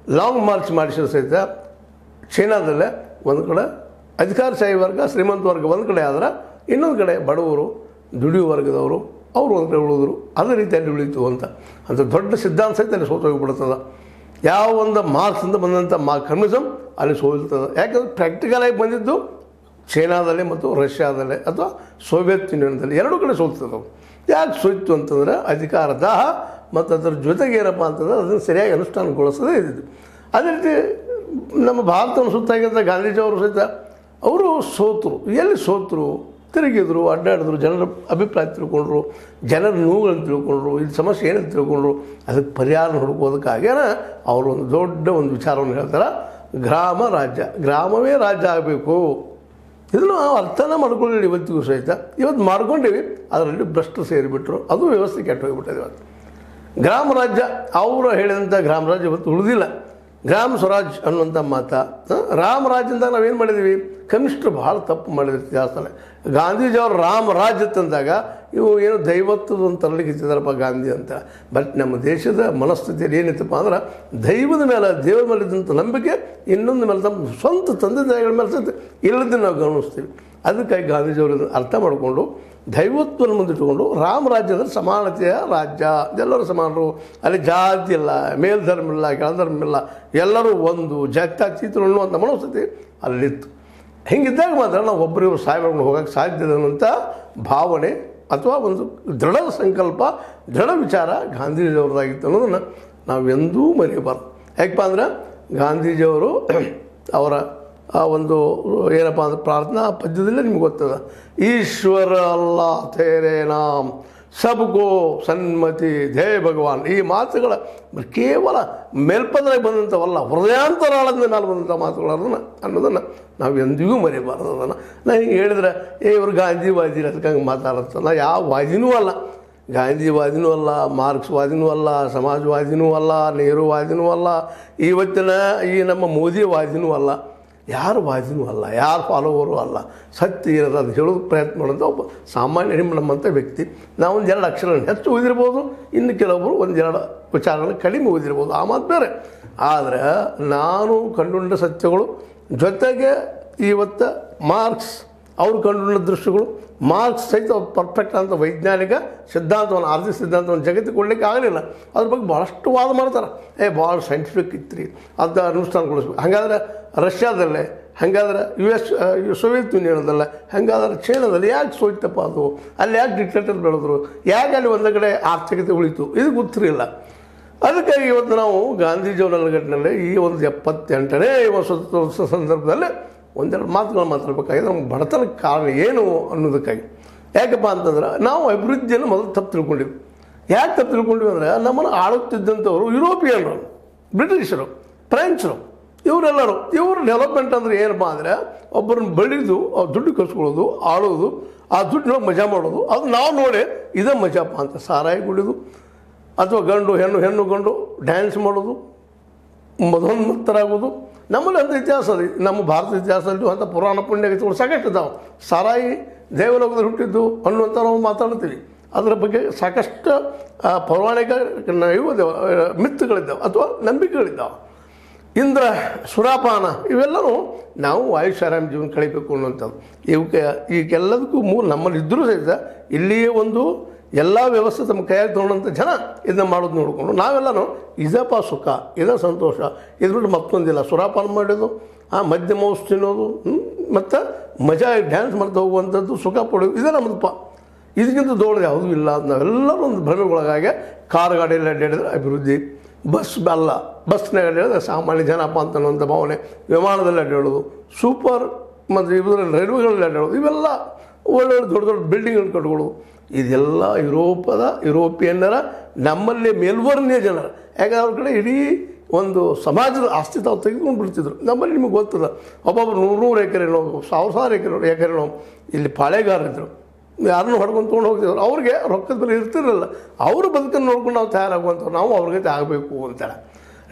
ಲಾಂಗ್ ಮಾರ್ಚ್ ಮಾಡಿಸಿದ್ರು ಸಹಿತ ಚೈನಾದಲ್ಲೇ ಒಂದು ಕಡೆ ಅಧಿಕಾರಶಾಹಿ ವರ್ಗ, ಶ್ರೀಮಂತ ವರ್ಗ ಒಂದು ಕಡೆ ಆದ್ರೆ ಇನ್ನೊಂದು ಕಡೆ ಬಡವರು ದುಡಿಯುವ ವರ್ಗದವರು, ಅವರು ಒಂದು ಕಡೆ ಉಳಿದ್ರು. ಅದೇ ರೀತಿಯಲ್ಲಿ ಉಳಿತು ಅಂತ. ಅಂತ ದೊಡ್ಡ ಸಿದ್ಧಾಂತ ಸಹಿತ ಅಲ್ಲಿ ಸೋತೋಗಿಬಿಡ್ತದೆ ಯಾವ ಒಂದು ಮಾರ್ಕ್ಸಿಂದ ಬಂದಂಥ ಮಾ ಕಮ್ಯುನಿಸಮ್ ಅಲ್ಲಿ ಸೋಲ್ತದೆ. ಯಾಕಂದ್ರೆ ಪ್ರಾಕ್ಟಿಕಲಾಗಿ ಬಂದಿದ್ದು ಚೈನಾದಲ್ಲಿ ಮತ್ತು ರಷ್ಯಾದಲ್ಲಿ ಅಥವಾ ಸೋವಿಯತ್ ಯೂನಿಯನ್ದಲ್ಲಿ ಎರಡೂ ಕಡೆ ಸೋಲ್ತದೆ ಯಾಕೆ ಸೋಯ್ತು ಅಂತಂದರೆ ಅಧಿಕಾರ ದಾಹ ಮತ್ತು ಅದರ ಜೊತೆಗೆ ಏನಪ್ಪ ಅಂತಂದ್ರೆ ಅದನ್ನು ಸರಿಯಾಗಿ ಅನುಷ್ಠಾನಗೊಳಿಸದೇ ಇದ್ದಿದ್ದು. ಅದೇ ರೀತಿ ನಮ್ಮ ಭಾರತವನ್ನು ಸುತ್ತಾಗಿದ್ದ ಗಾಂಧೀಜಿಯವರು ಸಹಿತ ಅವರು ಸೋತರು. ಎಲ್ಲಿ ಸೋತರು? ತಿರುಗಿದ್ರು, ಅಡ್ಡಾಡಿದ್ರು, ಜನರ ಅಭಿಪ್ರಾಯ ತಿಳ್ಕೊಂಡ್ರು, ಜನರ ನೋವುಗಳನ್ನು ತಿಳ್ಕೊಂಡ್ರು ಇದು ಸಮಸ್ಯೆ ಏನಂತ ತಿಳ್ಕೊಂಡ್ರು, ಅದಕ್ಕೆ ಪರಿಹಾರ ಹುಡುಕೋದಕ್ಕಾಗೇನ ಅವರು ಒಂದು ದೊಡ್ಡ ಒಂದು ವಿಚಾರವನ್ನು ಹೇಳ್ತಾರೆ? ಗ್ರಾಮ ರಾಜ್ಯ. ಗ್ರಾಮವೇ ರಾಜ್ಯ ಆಗಬೇಕು. ಇದನ್ನು ನಾವು ಅರ್ಥನ ಮಾಡ್ಕೊಳ್ಳಿ ಇವತ್ತಿಗೂ ಸಹಿತ. ಇವತ್ತು ಮಾಡ್ಕೊಂಡಿವಿ, ಅದರಲ್ಲಿ ಭ್ರಷ್ಟ ಸೇರಿಬಿಟ್ರು. ಅದು ವ್ಯವಸ್ಥೆ ಕೆಟ್ಟು ಹೋಗಿಬಿಟ್ಟಿದೆ ಇವತ್ತು. ಗ್ರಾಮ ರಾಜ್ಯ, ಅವರು ಹೇಳಿದಂಥ ಗ್ರಾಮ ರಾಜ್ಯ ಇವತ್ತು ಉಳಿದಿಲ್ಲ. ಗ್ರಾಮ ಸ್ವರಾಜ್ ಅನ್ನುವಂಥ ಮಾತ? ರಾಮ ರಾಜ್ಯ ಅಂತ ನಾವೇನು ಮಾಡಿದ್ದೀವಿ ಕನಿಷ್ಠರು ಭಾಳ ತಪ್ಪು ಮಾಡಿದ್ರು ಇತಿಹಾಸದಲ್ಲಿ ಗಾಂಧೀಜಿಯವರು ರಾಮ ರಾಜ್ಯ ತಂದಾಗ ಇವು ಏನು ದೈವತ್ವದ ಒಂದು ತರಲಿಕ್ಕೆ ಇತ್ತಿದಾರಪ್ಪ ಗಾಂಧಿ ಅಂತ. ಬಟ್ ನಮ್ಮ ದೇಶದ ಮನಸ್ಥಿತಿಯಲ್ಲಿ ಏನಿತ್ತಪ್ಪ ಅಂದ್ರೆ ದೈವದ ಮೇಲೆ, ದೇವರ ಮೇಲೆ ಇದ್ದಂಥ ನಂಬಿಕೆ ಇನ್ನೊಂದು ಮೇಲೆ ತಮ್ಮ ಸ್ವಂತ ತಂದೆ ತಾಯಿಗಳ ಮೇಲೆ ಸಹಿತ ಇಲ್ಲದನ್ನು ನಾವು ಗಮನಿಸ್ತೀವಿ. ಅದಕ್ಕಾಗಿ ಗಾಂಧೀಜಿಯವರು ಅರ್ಥ ಮಾಡಿಕೊಂಡು ದೈವತ್ವನ ಮುಂದಿಟ್ಟುಕೊಂಡು ರಾಮರಾಜ್ಯದ ಸಮಾನತೆಯ ರಾಜ್ಯ. ಎಲ್ಲರೂ ಸಮಾನರು. ಅಲ್ಲಿ ಜಾತಿ ಇಲ್ಲ, ಮೇಲ್ಧರ್ಮ ಇಲ್ಲ, ಕೆಳಧರ್ಮ ಇಲ್ಲ, ಎಲ್ಲರೂ ಒಂದು. ಜಾತ್ಯಾತೀತರು ಅನ್ನುವಂಥ ಮನೋಸ್ಥಿತಿ ಅಲ್ಲಿತ್ತು. ಹಿಂಗಿದ್ದಾಗ ಮಾತ್ರ ನಾವು ಒಬ್ಬರಿಗೂ ಮಾಡ್ಕೊಂಡು ಹೋಗೋಕ್ಕೆ ಸಾಧ್ಯ ಅನ್ನುವಂಥ ಭಾವನೆ ಅಥವಾ ಒಂದು ದೃಢ ಸಂಕಲ್ಪ, ದೃಢ ವಿಚಾರ ಗಾಂಧೀಜಿಯವ್ರದ್ದಾಗಿತ್ತು ಅನ್ನೋದನ್ನು ನಾವು ಎಂದೂ ಮರೆಯಬಾರ್ದು. ಯಾಕಪ್ಪ ಅಂದ್ರೆ ಗಾಂಧೀಜಿಯವರು ಅವರ ಆ ಒಂದು ಏನಪ್ಪ ಅಂದ್ರೆ ಪ್ರಾರ್ಥನಾ ಪದ್ಯದಲ್ಲೇ ನಿಮ್ಗೆ ಗೊತ್ತದ. ಈಶ್ವರ ಅಲ್ಲ, ತೇರೇ ನಾಮ್ ಸಬ್ಗೋ ಸನ್ಮತಿ, ಧೇ ಭಗವಾನ್. ಈ ಮಾತುಗಳ ಕೇವಲ ಮೇಲ್ಪದ್ರಾಗ ಬಂದಂಥವಲ್ಲ ಹೃದಯಾಂತರಾಳದ ಮೇಲೆ ಬಂದಂಥ ಮಾತುಗಳು ಅದನ್ನು ಅನ್ನೋದನ್ನು ನಾವು ಎಂದಿಗೂ ಮರೆಯಬಾರ್ದು ಅದನ್ನು. ನಾ ಹಿಂಗೆ ಹೇಳಿದ್ರೆ, ಏ, ಇವರು ಗಾಂಧಿವಾದಿ ಅದಕ್ಕೆ ಹಂಗೆ ಮಾತಾಡುತ್ತೆ ನಾ ಯಾವ ವಾದಿನೂ ಅಲ್ಲ. ಗಾಂಧಿವಾದಿನೂ ಅಲ್ಲ, ಮಾರ್ಕ್ಸ್ವಾದಿನೂ ಅಲ್ಲ, ಸಮಾಜವಾದಿನೂ ಅಲ್ಲ, ನೆಹರುವಾದಿನೂ ಅಲ್ಲ ಇವತ್ತಿನ ಈ ನಮ್ಮ ಮೋದಿವಾದಿನೂ ಅಲ್ಲ. ಯಾರು ವಾಜಿನೂ ಅಲ್ಲ, ಯಾರು ಫಾಲೋವರು ಅಲ್ಲ. ಸತ್ಯ ಇರೋದು ಅದು ಹೇಳೋದು ಪ್ರಯತ್ನ ಮಾಡೋದು ಒಬ್ಬ ಸಾಮಾನ್ಯ ನಿಮ್ಮ ವ್ಯಕ್ತಿ. ನಾವು ಒಂದು ಎರಡು ಅಕ್ಷರ ಹೆಚ್ಚು ಓದಿರ್ಬೋದು, ಇನ್ನು ಕೆಲವೊಬ್ಬರು ಒಂದೆರಡು ವಿಚಾರಗಳನ್ನು ಕಡಿಮೆ ಓದಿರ್ಬೋದು. ಆ ಮಾತು ಬೇರೆ. ಆದರೆ ನಾನು ಕಂಡುಕೊಂಡ ಸತ್ಯಗಳು ಜೊತೆಗೆ ಇವತ್ತು ಮಾರ್ಕ್ಸ್ ಅವರು ಕಂಡುಕೊಂಡ ದೃಶ್ಯಗಳು ಮಾರ್ಕ್ಸ್ ಸಹಿತ ಪರ್ಫೆಕ್ಟ್ ಅಂತ ವೈಜ್ಞಾನಿಕ ಸಿದ್ಧಾಂತವನ್ನು ಆರ್ಥಿಕ ಸಿದ್ಧಾಂತವನ್ನು ಜಗತ್ತಿಗೆ ಕೊಡಲಿಕ್ಕೆ ಆಗಲಿಲ್ಲ. ಅದ್ರ ಬಗ್ಗೆ ಭಾಳಷ್ಟು ವಾದ ಮಾಡ್ತಾರೆ. ಏ ಭಾಳ ಸೈಂಟಿಫಿಕ್ ಇತ್ತು ರೀ ಅದು ಅನುಷ್ಠಾನಗೊಳಿಸ್ಬೇಕು. ಹಾಗಾದ್ರೆ ರಷ್ಯಾದಲ್ಲೇ, ಹಾಗಾದ್ರೆ ಯು ಎಸ್ ಸೋವಿಯತ್ ಯೂನಿಯನ್ದಲ್ಲ ಹಾಗಾದ್ರೆ ಚೈನಾದಲ್ಲಿ ಯಾಕೆ ಸೋಯ್ತಪ್ಪ ಅದು? ಅಲ್ಲಿ ಯಾಕೆ ಡಿಕ್ಟೇಟರ್ ಬೆಳೆದ್ರು? ಯಾಕೆ ಅಲ್ಲಿ ಒಂದು ಕಡೆ ಆರ್ಥಿಕತೆ ಉಳಿತು? ಇದು ಗೊತ್ತಿರಲಿಲ್ಲ. ಅದಕ್ಕಾಗಿ ಇವತ್ತು ನಾವು ಗಾಂಧೀಜಿಯವರ ಘಟನೆಯಲ್ಲಿ ಈ ಒಂದು ಎಪ್ಪತ್ತೆಂಟನೇ ವರ್ಷ ಸಂದರ್ಭದಲ್ಲಿ ಒಂದೆರಡು ಮಾತುಗಳು ಮಾತಾಡಬೇಕಾಗಿದೆ ನಮ್ಗೆ ಬಡತನಕ್ಕೆ ಕಾರಣ ಏನು ಅನ್ನೋದಕ್ಕಾಗಿ. ಯಾಕಪ್ಪ ಅಂತಂದ್ರೆ, ನಾವು ಅಭಿವೃದ್ಧಿಯನ್ನು ಮೊದಲು ತಪ್ಪು ತಿಳ್ಕೊಂಡಿವಿ. ಯಾಕೆ ತಪ್ಪು ತಿಳ್ಕೊಂಡಿವಿ ಅಂದರೆ, ನಮ್ಮನ್ನು ಆಳುತ್ತಿದ್ದಂಥವರು ಯುರೋಪಿಯನ್ರು, ಬ್ರಿಟಿಷರು, ಫ್ರೆಂಚರು, ಇವರೆಲ್ಲರೂ. ಇವರು ಡೆವಲಪ್ಮೆಂಟ್ ಅಂದರೆ ಏನಪ್ಪ ಅಂದರೆ, ಒಬ್ಬರನ್ನ ಬಳಿದು ಅವ್ರು ದುಡ್ಡು ಕಸ್ಕೊಳ್ಳೋದು ಆಳೋದು, ಆ ದುಡ್ಡಿನೊಳಗೆ ಮಜಾ ಮಾಡೋದು. ಅದು ನಾವು ನೋಡಿ, ಇದೇ ಮಜಾಪ್ಪ ಅಂತ ಸಾರಾಯಿ ಕುಡಿದು, ಅಥವಾ ಗಂಡು, ಹೆಣ್ಣು ಹೆಣ್ಣು ಗಂಡು ಡ್ಯಾನ್ಸ್ ಮಾಡೋದು ಮಧೋನ್ಮತ್ತರಾಗೋದು ನಮ್ಮಲ್ಲಿ ಅಂತ ಇತಿಹಾಸ ಅದ ನಮ್ಮ ಭಾರತ ಇತಿಹಾಸದಲ್ಲಿ ಅಂತ ಪುರಾಣ ಪುಣ್ಯಗಳು ಸಾಕಷ್ಟು ಇದ್ದಾವೆ ಸಾರಾಯಿ ದೇವಲೋಕದಲ್ಲಿ ಹುಟ್ಟಿದ್ದು ಅನ್ನುವಂಥ ನಾವು ಮಾತಾಡ್ತೀವಿ. ಅದರ ಬಗ್ಗೆ ಸಾಕಷ್ಟು ಪೌರಾಣಿಕ ಇವು ಮಿತ್ತುಗಳಿದ್ದಾವೆ ಅಥವಾ ನಂಬಿಕೆಗಳಿದ್ದಾವೆ. ಇಂದ್ರ, ಸುರಾಪಾನ ಇವೆಲ್ಲವೂ ನಾವು ಆಯುಷ್ಯಾರಾಮ್ ಜೀವನ ಕಳಿಬೇಕು ಅನ್ನುವಂಥದ್ದು. ಇವಕ್ಕೆ, ಈಗೆಲ್ಲದಕ್ಕೂ ಮೂಲ ನಮ್ಮಲ್ಲಿ ಇದ್ದರೂ ಸಹಿತ ಇಲ್ಲಿಯೇ ಒಂದು ಎಲ್ಲ ವ್ಯವಸ್ಥೆ ತಮ್ಮ ಕೈಯಾಗಿ ತೊಗೊಂಡಂಥ ಜನ ಇದನ್ನ ಮಾಡೋದು ನೋಡಿಕೊಂಡು ನಾವೆಲ್ಲನೂ ಇದಪ್ಪ ಸುಖ, ಇದೇ ಸಂತೋಷ. ಇದು ಬಿಟ್ಟು ಮತ್ತೊಂದಿಲ್ಲ. ಸುರಾಪಾನ ಮಾಡೋದು ಆ ಮಧ್ಯ ಮೌಸ್ ತಿನ್ನೋದು ಮತ್ತು ಮಜಾ ಡ್ಯಾನ್ಸ್ ಮಾಡ್ತಾ ಹೋಗುವಂಥದ್ದು, ಸುಖ ಪಡೋದು, ಇದೇ ನಮ್ಮದಪ್ಪ ಇದಕ್ಕಿಂತ ದೊಡ್ಡ ಯಾವುದೂ ಇಲ್ಲ ನಾವೆಲ್ಲರೂ ಒಂದು ಭ್ರಮೆಗೊಳಗಾಗಿ ಕಾರ್ ಗಾಡಿಯಲ್ಲಿ ಅಡ್ಡಾಡಿದ್ರೆ ಅಭಿವೃದ್ಧಿ. ಬಸ್ ಅಲ್ಲ ಬಸ್ನಾಗ ಅಡ್ಡಾಡಿದ್ರೆ ಸಾಮಾನ್ಯ ಜನಪ್ಪ ಅಂತ ಭಾವನೆ. ವಿಮಾನದಲ್ಲಿ ಅಡ್ಡಾಡೋದು, ಸೂಪರ್, ಮತ್ತು ಇದರಲ್ಲಿ ರೈಲ್ವೆಗಳಲ್ಲಿ ಅಡ್ಡಾಡೋದು, ಇವೆಲ್ಲ ಒಳ್ಳೊಳ್ಳೆ ದೊಡ್ಡ ದೊಡ್ಡ ಬಿಲ್ಡಿಂಗ್ಗಳು ಕಟ್ಕೊಳ್ಳು ಇದೆಲ್ಲ ಯುರೋಪದ ಯುರೋಪಿಯನ್ನರ ನಮ್ಮಲ್ಲಿ ಮೇಲ್ವರ್ಣೀಯ ಜನರ. ಯಾಕಂದ್ರೆ ಅವ್ರ ಕಡೆ ಇಡೀ ಒಂದು ಸಮಾಜದ ಆಸ್ತಿ ತಾವು ತೆಗೆದುಕೊಂಡು ಬಿಡ್ತಿದ್ರು. ನಮ್ಮಲ್ಲಿ ನಿಮಗೆ ಗೊತ್ತಿಲ್ಲ ಒಬ್ಬೊಬ್ಬರು ನೂರು ನೂರು ಎಕರೆನೋ ಸಾವಿರ ಸಾವಿರ ಎಕರೆ ಎಕರೆನೋ ಇಲ್ಲಿ ಪಾಳೆಗಾರರಿದ್ದರು ಯಾರನ್ನೂ ಹೊಡ್ಕೊಂಡು ತೊಗೊಂಡು ಹೋಗ್ತಿದ್ರು. ಅವ್ರಿಗೆ ರೊಕ್ಕದ ಮೇಲೆ ಇರ್ತಿರಲಿಲ್ಲ. ಅವರು ಬದುಕನ್ನು ನೋಡ್ಕೊಂಡು ನಾವು ತಯಾರಾಗುವಂಥವ್ರು. ನಾವು ಅವ್ರಿಗೆ ಆಗಬೇಕು ಅಂತೇಳಿ.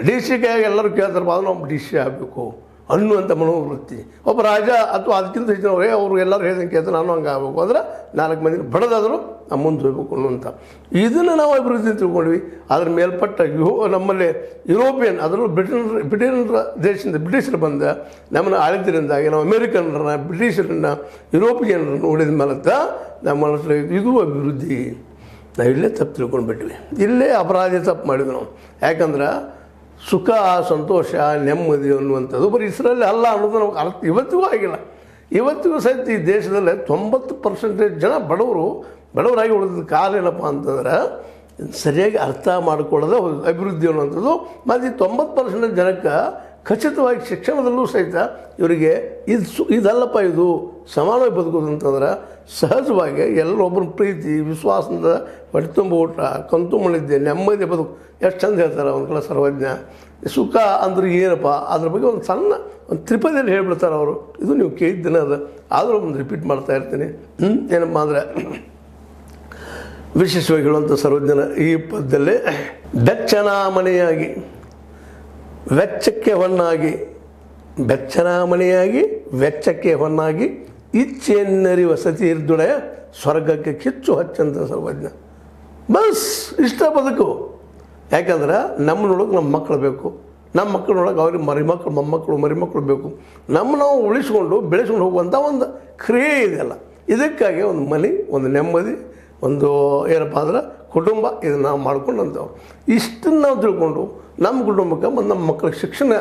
ಡಿ ಸಿ ಎಲ್ಲರೂ ಕೇಳ್ತಾರೆ ಅದು ನಾವು ಡಿ ಸಿ ಆಗಬೇಕು. ಅನ್ನುವಂಥ ಮನೋವೃತ್ತಿ. ಒಬ್ಬ ರಾಜ ಅಥವಾ ಅದಕ್ಕಿಂತ ಹೆಚ್ಚಿನವರೇ ಅವರು ಎಲ್ಲರೂ ಹೇಳಿದಂಗೆ ಕೇಳ್ತಾರೆ, ನಾನು ಹಂಗೆ ಆಗಬೇಕು. ಅಂದ್ರೆ ನಾಲ್ಕು ಮಂದಿ ಬಡದಾದರೂ ನಮ್ಮ ಮುಂದೆ ಹೋಗ್ಬೇಕು ಅನ್ನುವಂಥ ಇದನ್ನು ನಾವು ಅಭಿವೃದ್ಧಿ ತಿಳ್ಕೊಂಡ್ವಿ. ಅದ್ರ ಮೇಲ್ಪಟ್ಟ ಯುಹೋ ನಮ್ಮಲ್ಲಿ ಯುರೋಪಿಯನ್, ಅದರಲ್ಲೂ ಬ್ರಿಟನ್, ಬ್ರಿಟನ್ರ ದೇಶದಿಂದ ಬ್ರಿಟಿಷರು ಬಂದ, ನಮ್ಮನ್ನು ಆಳಿದ್ರಿಂದಾಗಿ ನಾವು ಅಮೇರಿಕನ್ರನ್ನ, ಬ್ರಿಟಿಷರನ್ನ, ಯುರೋಪಿಯನ್ರನ್ನ ನೋಡಿದ ಮೇಲತ್ತ ನಮ್ಮ ಇದು ಅಭಿವೃದ್ಧಿ. ನಾವು ಇಲ್ಲೇ ತಪ್ಪು ತಿಳ್ಕೊಂಡು ಬಿಟ್ವಿ ಇಲ್ಲೇ ಅಪರಾಧಿ ತಪ್ಪು ಮಾಡಿದ್ವಿ ನಾವು. ಯಾಕಂದ್ರೆ ಸುಖ, ಸಂತೋಷ, ನೆಮ್ಮದಿ ಅನ್ನುವಂಥದ್ದು. ಬರೀ ಇಸ್ರಲ್ಲಿ ಅಲ್ಲ ಅನ್ನೋದು ನಮ್ಗೆ ಅರ್ಥ ಇವತ್ತಿಗೂ ಆಗಿಲ್ಲ. ಇವತ್ತಿಗೂ ಸಹಿತ ಈ ದೇಶದಲ್ಲೇ ತೊಂಬತ್ತು ಪರ್ಸೆಂಟೇಜ್ ಜನ ಬಡವರು, ಬಡವರಾಗಿ ಉಳಿದ ಕಾಲ ಏನಪ್ಪ ಅಂತಂದ್ರೆ ಸರಿಯಾಗಿ ಅರ್ಥ ಮಾಡಿಕೊಳ್ಳದೆ ಅಭಿವೃದ್ಧಿ ಅನ್ನುವಂಥದ್ದು. ಮತ್ತು ಈ ತೊಂಬತ್ತು ಪರ್ಸೆಂಟೇಜ್ ಜನಕ್ಕೆ ಖಚಿತವಾಗಿ ಶಿಕ್ಷಣದಲ್ಲೂ ಸಹಿತ ಇವರಿಗೆ ಇದು ಸು ಇದಲ್ಲಪ್ಪ ಇದು ಸಮಾನವಾಗಿ ಬದುಕೋದು ಅಂತಂದ್ರೆ ಸಹಜವಾಗಿ ಎಲ್ಲರೊಬ್ಬರ ಪ್ರೀತಿ, ವಿಶ್ವಾಸದಿಂದ ಹೊಟ್ಟೆ ತುಂಬ ಊಟ, ಕಂತು ಮಳಿದ್ದೆ ನೆಮ್ಮದಿ ಬದುಕು. ಎಷ್ಟು ಚಂದ ಹೇಳ್ತಾರೆ ಒಂದು ಕಡೆ ಸರ್ವಜ್ಞ. ಸುಖ ಅಂದ್ರೆ ಏನಪ್ಪ? ಅದ್ರ ಬಗ್ಗೆ ಒಂದು ಸಣ್ಣ ಒಂದು ತ್ರಿಪದಿಯಲ್ಲಿ ಹೇಳ್ಬಿಡ್ತಾರೆ ಅವರು. ಇದು ನೀವು ಕೇಳಿದ್ದೇನೆ ಅದು. ಆದರೂ ಒಂದು ರಿಪೀಟ್ ಮಾಡ್ತಾ ಇರ್ತೀನಿ. ಏನಪ್ಪ ಅಂದರೆ ವಿಶೇಷವಾಗಿ ಹೇಳುವಂಥ ಸರ್ವಜ್ಞನ ಈ ಪದದಲ್ಲಿ ಬೆಚ್ಚನ ಮನೆಯಾಗಿ ವೆಚ್ಚಕ್ಕೆ ಹೊನ್ನಾಗಿ ಬೆಚ್ಚನ ಮನೆಯಾಗಿ ವೆಚ್ಚಕ್ಕೆ ಹೊನ್ನಾಗಿ ಇಚ್ಛೆಯನ್ನರಿ ವಸತಿ ಇರ್ದುಡೆ ಸ್ವರ್ಗಕ್ಕೆ ಕಿಚ್ಚು ಹಚ್ಚಂತ ಸರ್ವಜ್ಞ. ಬಸ್, ಇಷ್ಟ ಬದುಕು. ಯಾಕಂದ್ರೆ ನಮ್ಮನೊಳಗೆ ನಮ್ಮ ಮಕ್ಕಳು ಬೇಕು. ನಮ್ಮ ಮಕ್ಕಳೊಳಗೆ ಅವ್ರಿಗೆ ಮರಿಮಕ್ಕಳು ಮೊಮ್ಮಕ್ಕಳು ಮರಿಮಕ್ಕಳು ಬೇಕು. ನಮ್ಮ ನಾವು ಉಳಿಸ್ಕೊಂಡು, ಬೆಳೆಸ್ಕೊಂಡು ಹೋಗುವಂಥ ಒಂದು ಕ್ರಿಯೆ ಇದೆಯಲ್ಲ ಇದಕ್ಕಾಗಿ ಒಂದು ಮನೆ, ಒಂದು ನೆಮ್ಮದಿ, ಒಂದು ಏನಪ್ಪ ಅಂದ್ರೆ ಕುಟುಂಬ ಇದನ್ನು ನಾವು ಮಾಡ್ಕೊಂಡಂಥವ್ರು ಇಷ್ಟನ್ನು ನಾವು ತಿಳ್ಕೊಂಡು ನಮ್ಮ ಕುಟುಂಬಕ್ಕೆ ಮತ್ತು ನಮ್ಮ ಮಕ್ಕಳಿಗೆ ಶಿಕ್ಷಣ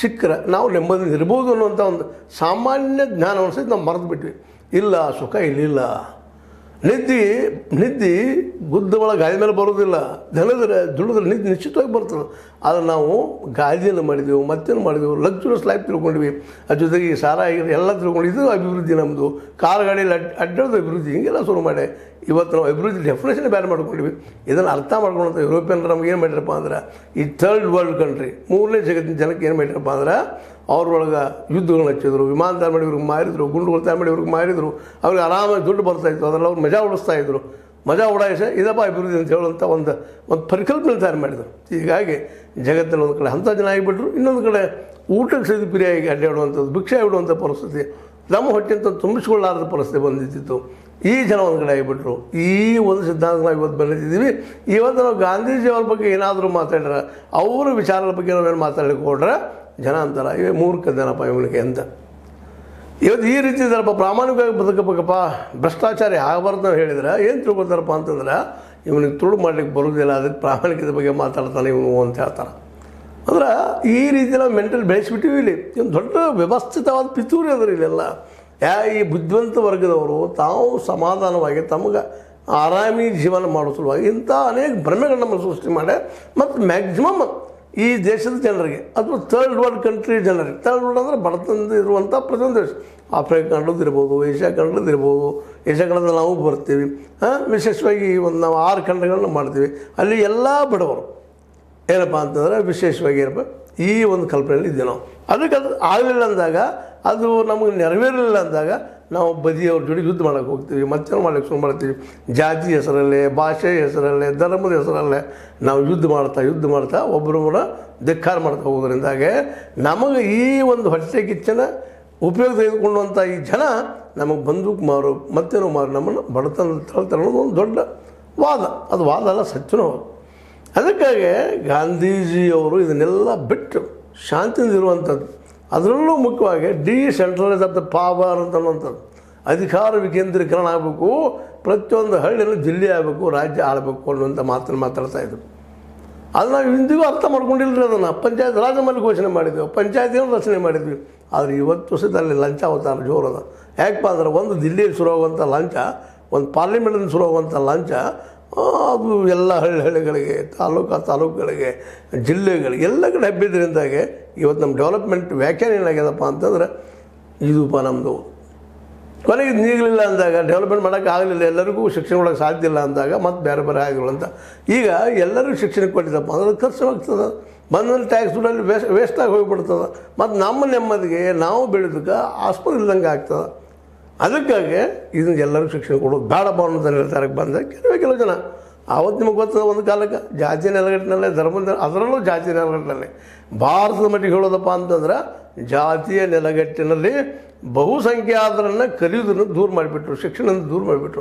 ಸಿಕ್ಕರೆ ನಾವು ನೆಮ್ಮದಿ ಇರ್ಬೋದು ಅನ್ನುವಂಥ ಒಂದು ಸಾಮಾನ್ಯ ಜ್ಞಾನವನ್ನು ಸಹಿತ ನಾವು ಮರೆತು ಬಿಟ್ವಿ ಇಲ್ಲ, ಸುಖ ಇಲ್ಲಿಲ್ಲ. ನಿದ್ದೆ, ನಿದ್ದಿ ಗುದ್ದ ಒಳಗೆ ಗಾಯ ಮೇಲೆ ಬರೋದಿಲ್ಲ ದನದ್ರೆ ದುಡಿದ್ರೆ ನಿದ್ದೆ ನಿಶ್ಚಿತವಾಗಿ ಬರ್ತದೆ. ಆದರೆ ನಾವು ಗಾದಿಯನ್ನು ಮಾಡಿದೆವು, ಮತ್ತೇನು ಮಾಡಿದೆವು? ಲಕ್ಸುರಿಯಸ್ ಲೈಫ್ ತಿಳ್ಕೊಂಡ್ವಿ ಅದ್ರ ಜೊತೆಗೆ ಸಾರ ಎಲ್ಲ ತಿಳ್ಕೊಂಡು ಇದು ಅಭಿವೃದ್ಧಿ ನಮ್ಮದು ಕಾರ್ ಗಾಡಿಯಲ್ಲಿ ಅಡ್, ಅಡ್ಡಾಡೋದು ಅಭಿವೃದ್ಧಿ. ಹಿಂಗೆಲ್ಲ ಶುರು ಮಾಡಿ. ಇವತ್ತು ನಾವು ಅಭಿವೃದ್ಧಿ ಡೆಫಿನೇಷನ್ ಬೇರೆ ಮಾಡ್ಕೊಂಡ್ವಿ ಇದನ್ನು ಅರ್ಥ ಮಾಡ್ಕೊಳ್ಳೋಂಥ ಯುರೋಪಿಯನ್ ನಮ್ಗೆ ಏನು ಮಾಡಿರಪ್ಪ ಅಂದ್ರೆ, ಈ ಥರ್ಡ್ ವರ್ಲ್ಡ್ ಕಂಟ್ರಿ ಮೂರನೇ ಜಗತ್ತಿನ ಜನಕ್ಕೆ ಏನು ಮಾಡಿರಪ್ಪ ಅಂದ್ರೆ ಅವ್ರೊಳಗೆ ಯುದ್ಧಗಳನ್ನ ಹಚ್ಚಿದ್ರು ವಿಮಾನ ತಯಾರು ಮಾಡಿ ಇವ್ರಿಗೆ ಮಾರಿದ್ರು, ಗುಂಡುಗಳು ತಯಾರು ಮಾಡಿ ಇವ್ರಿಗೆ ಮಾರಿದ್ರು, ಅವ್ರಿಗೆ ಆರಾಮಾಗಿ ದುಡ್ಡು ಬರ್ತಾ ಇತ್ತು. ಅದರಲ್ಲಿ ಅವ್ರು ಮಜಾ ಉಡಿಸ್ತಾ ಇದ್ರು. ಮಜಾ ಉಡಾಯಿಸ, ಇದಪ್ಪ ಅಭಿವೃದ್ಧಿ ಅಂತ ಹೇಳುವಂಥ ಒಂದು ಒಂದು ಪರಿಕಲ್ಪನೆ ತಯಾರು ಮಾಡಿದರು. ಹೀಗಾಗಿ ಜಗತ್ತಲ್ಲಿ ಒಂದು ಕಡೆ ಅಂಥ ಜನ ಆಗಿಬಿಟ್ರು, ಇನ್ನೊಂದು ಕಡೆ ಊಟಕ್ಕೆ ಸೇರಿದ ಪಿರಿಯಾಗಿ ಅಡ್ಡಾಡುವಂಥದ್ದು ಭಿಕ್ಷೆ ಇಡುವಂಥ ಪರಿಸ್ಥಿತಿ, ನಮ್ಮ ಹೊಟ್ಟೆಂತ ತುಂಬಿಸ್ಕೊಳ್ಳಾರದ ಪರಿಸ್ಥಿತಿ ಬಂದಿದ್ದಿತ್ತು. ಈ ಜನ ಒಂದು ಕಡೆ ಆಗಿಬಿಟ್ರು. ಈ ಒಂದು ಸಿದ್ಧಾಂತ ನಾವು ಇವತ್ತು ಬಂದಿದ್ದೀವಿ. ಇವತ್ತು ನಾವು ಗಾಂಧೀಜಿ ಅವ್ರ ಬಗ್ಗೆ ಏನಾದರೂ ಮಾತಾಡ್ರೆ ಅವರ ವಿಚಾರಗಳ ಬಗ್ಗೆ ನಾವೇನು ಮಾತಾಡಲಿಕ್ಕೆ ಹೊರಟ್ರೆ ಜನ ಅಂತಾರೆ ಇವೇ ಮೂರ್ಖ ಜನಪ್ಪ ಇವನಿಗೆ ಅಂತ. ಇವತ್ತು ಈ ರೀತಿ ಇದ್ದಾರಪ್ಪ ಪ್ರಾಮಾಣಿಕವಾಗಿ ಬದುಕಬೇಕಪ್ಪ. ಭ್ರಷ್ಟಾಚಾರ ಆಗಬಾರ್ದು ನಾವು ಹೇಳಿದ್ರೆ ಏನು ತಿಳ್ಕೊತಾರಪ್ಪ ಅಂತಂದ್ರೆ, ಇವನಿಗೆ ತುಳು ಮಾಡ್ಲಿಕ್ಕೆ ಬರೋದಿಲ್ಲ ಅದಕ್ಕೆ ಪ್ರಾಮಾಣಿಕತೆ ಬಗ್ಗೆ ಮಾತಾಡ್ತಾನೆ ಇವನು ಅಂತ ಹೇಳ್ತಾರೆ. ಅಂದ್ರೆ ಈ ರೀತಿ ನಾವು ಮೆಂಟಲ್ ಬೆಳೆಸಿಬಿಟ್ಟಿವಿ ಇಲ್ಲಿ. ಇವನು ದೊಡ್ಡ ವ್ಯವಸ್ಥಿತವಾದ ಪಿತೂರಿ ಅದ್ರ ಇಲ್ಲೆಲ್ಲ ಯಾ, ಈ ಬುದ್ಧಿವಂತ ವರ್ಗದವರು ತಾವು ಸಮಾಧಾನವಾಗಿ ತಮಗೆ ಆರಾಮಿ ಜೀವನ ಮಾಡೋ ಸಲುವಾಗಿ ಇಂಥ ಅನೇಕ ಭ್ರಮೆಗಳನ್ನ ಸೃಷ್ಟಿ ಮಾಡಿ, ಮತ್ತು ಮ್ಯಾಕ್ಸಿಮಮ್ ಈ ದೇಶದ ಜನರಿಗೆ ಅಥವಾ ಥರ್ಡ್ ವರ್ಲ್ಡ್ ಕಂಟ್ರಿ ಜನರಿಗೆ. ಥರ್ಡ್ ವರ್ಲ್ಡ್ ಅಂದರೆ ಬಡತನದ ಇರುವಂಥ ಪ್ರತಿಯೊಂದು ದೇಶ. ಆಫ್ರಿಕಾ ಖಂಡದ್ದು ಇರ್ಬೋದು ಏಷ್ಯಾ ಖಂಡದ್ದು ಇರ್ಬೋದು. ಏಷ್ಯಾ ಖಂಡದಲ್ಲಿ ನಾವು ಬರ್ತೀವಿ. ವಿಶೇಷವಾಗಿ ಒಂದು ನಾವು ಆರು ಖಂಡಗಳನ್ನ ಮಾಡ್ತೀವಿ. ಅಲ್ಲಿ ಎಲ್ಲ ಬಡವರು. ಏನಪ್ಪ ಅಂತಂದರೆ ವಿಶೇಷವಾಗಿ ಏನಪ್ಪ? ಈ ಒಂದು ಕಲ್ಪನೆಯಲ್ಲಿ ಇದ್ದೀವಿ ನಾವು. ಅದಕ್ಕೆ ಅದು ಆಗಲಿಲ್ಲ ಅಂದಾಗ, ಅದು ನಮಗೆ ನೆರವೇರಲಿಲ್ಲ ಅಂದಾಗ ನಾವು ಬದಿಯವ್ರ ಜೋಡಿ ಯುದ್ಧ ಮಾಡೋಕ್ಕೆ ಹೋಗ್ತೀವಿ ಮತ್ತೆ ಮಾಡೋಕ್ಕೆ ಶುರು ಮಾಡ್ತೀವಿ ಜಾತಿ ಹೆಸರಲ್ಲೇ, ಭಾಷೆ ಹೆಸರಲ್ಲೇ, ಧರ್ಮದ ಹೆಸರಲ್ಲೇ ನಾವು ಯುದ್ಧ ಮಾಡ್ತಾ ಯುದ್ಧ ಮಾಡ್ತಾ ಒಬ್ಬರೊಬ್ಬರ ಧಿಕ್ಕಾರ ಮಾಡ್ತಾ ಹೋಗೋದ್ರಿಂದಾಗೆ ನಮಗೆ ಈ ಒಂದು ಹೊಟ್ಟೆ ಕಿಚ್ಚನ ಉಪಯೋಗ ತೆಗೆದುಕೊಳ್ಳುವಂಥ ಈ ಜನ ನಮಗೆ ಬಂದೂಕು ಮಾರು, ಮತ್ತೇನೋ ಮಾರು, ನಮ್ಮನ್ನು ಬಡತನ ತಳ್ತಾರೆ ಒಂದು ದೊಡ್ಡ ವಾದ ಅದು ವಾದ ಅಲ್ಲ ಸತ್ಯನೂ. ಅದಕ್ಕಾಗಿ ಗಾಂಧೀಜಿಯವರು ಇದನ್ನೆಲ್ಲ ಬಿಟ್ಟು ಶಾಂತಿಯಿಂದ ಇರುವಂಥದ್ದು ಅದರಲ್ಲೂ ಮುಖ್ಯವಾಗಿ decentralise of the power ಅಂತ ಅನ್ನುವಂಥದ್ದು. ಅಧಿಕಾರ ವಿಕೇಂದ್ರೀಕರಣ ಆಗಬೇಕು, ಪ್ರತಿಯೊಂದು ಹಳ್ಳಿಯಲ್ಲೂ ಜಿಲ್ಲೆ ಆಗಬೇಕು, ರಾಜ್ಯ ಆಳಬೇಕು ಅನ್ನುವಂಥ ಮಾತನ್ನು ಮಾತಾಡ್ತಾ ಇದ್ರು. ಅದು ನಾವು ಇಂದಿಗೂ ಅರ್ಥ ಮಾಡ್ಕೊಂಡಿಲ್ಲರಿ ಅದನ್ನು. ಪಂಚಾಯತ್ ರಾಜಮಲ್ಲಿ ಮೇಲೆ ಘೋಷಣೆ ಮಾಡಿದ್ವಿ ಪಂಚಾಯತಿಯನ್ನು ರಚನೆ ಮಾಡಿದ್ವಿ. ಆದರೆ ಇವತ್ತು ಸಹಿತ ಅಲ್ಲಿ ಲಂಚ ಅವತಾರ ಜೋರದ ಯಾಕಪ್ಪ ಅಂದ್ರೆ ಒಂದು ದಿಲ್ಲಿಯಲ್ಲಿ ಶುರುವಾಗುವಂಥ ಲಂಚ, ಒಂದು ಪಾರ್ಲಿಮೆಂಟಿಂದ ಶುರುವಾಗುವಂಥ ಲಂಚ ಎಲ್ಲ ಹಳ್ಳಿ ಹಳ್ಳಿಗಳಿಗೆ, ತಾಲೂಕು ತಾಲೂಕುಗಳಿಗೆ, ಜಿಲ್ಲೆಗಳಿಗೆ, ಎಲ್ಲ ಕಡೆ ಹಬ್ಬಿದ್ದರಿಂದಾಗೆ ಇವತ್ತು ನಮ್ಮ ಡೆವಲಪ್ಮೆಂಟ್ ವ್ಯಾಖ್ಯಾನ ಏನಾಗ್ಯದಪ್ಪ ಅಂತಂದ್ರೆ ಇದಪ್ಪ ನಮ್ಮದು ಕೊನೆಗೆ ನೀಗಲಿಲ್ಲ ಅಂದಾಗ, ಡೆವಲಪ್ಮೆಂಟ್ ಮಾಡೋಕೆ ಆಗಲಿಲ್ಲ, ಎಲ್ಲರಿಗೂ ಶಿಕ್ಷಣ ಕೊಡೋಕ್ಕೆ ಸಾಧ್ಯ ಇಲ್ಲ ಅಂದಾಗ ಮತ್ತು ಬೇರೆ ಬೇರೆ ಆಗಿಲ್ಲ ಅಂತ. ಈಗ ಎಲ್ಲರಿಗೂ ಶಿಕ್ಷಣಕ್ಕೆ ಕೊಟ್ಟಿದ್ದಪ್ಪ ಅಂದ್ರೆ ಖರ್ಚು ಆಗ್ತದೆ. ಟ್ಯಾಕ್ಸ್ ದುಡ್ಡಲ್ಲಿ ವೇಸ್ಟ್ ವೇಸ್ಟಾಗಿ ಹೋಗಿಬಿಡ್ತದೆ. ಮತ್ತು ನಮ್ಮ ನೆಮ್ಮದಿಗೆ ನಾವು ಬೆಳೆದಕ್ಕೆ ಆಸ್ಪತ್ರೆ ಇಲ್ದಂಗೆ ಆಗ್ತದೆ. ಅದಕ್ಕಾಗಿ ಇದನ್ನ ಎಲ್ಲರೂ ಶಿಕ್ಷಣ ಕೊಡೋದು ಬೇಡಪ್ಪ ಅನ್ನೋದು ನಿರ್ಧಾರಕ್ಕೆ ಬಂದ ಕೆಲವೇ ಕೆಲವು ಜನ. ಆವತ್ತು ನಿಮಗೆ ಗೊತ್ತದ ಒಂದು ಕಾಲಕ್ಕೆ? ಜಾತಿ ನೆಲಗಟ್ಟಿನಲ್ಲೇ, ಧರ್ಮದ ಅದರಲ್ಲೂ ಜಾತಿ ನೆಲಗಟ್ಟಿನಲ್ಲೇ. ಭಾರತದ ಮಟ್ಟಿಗೆ ಹೇಳೋದಪ್ಪ ಅಂತಂದ್ರೆ ಜಾತಿಯ ನೆಲಗಟ್ಟಿನಲ್ಲಿ ಬಹುಸಂಖ್ಯಾತರನ್ನು ಕಲಿಯೋದನ್ನು ದೂರ ಮಾಡಿಬಿಟ್ರು ಶಿಕ್ಷಣದಿಂದ ದೂರ ಮಾಡಿಬಿಟ್ರು.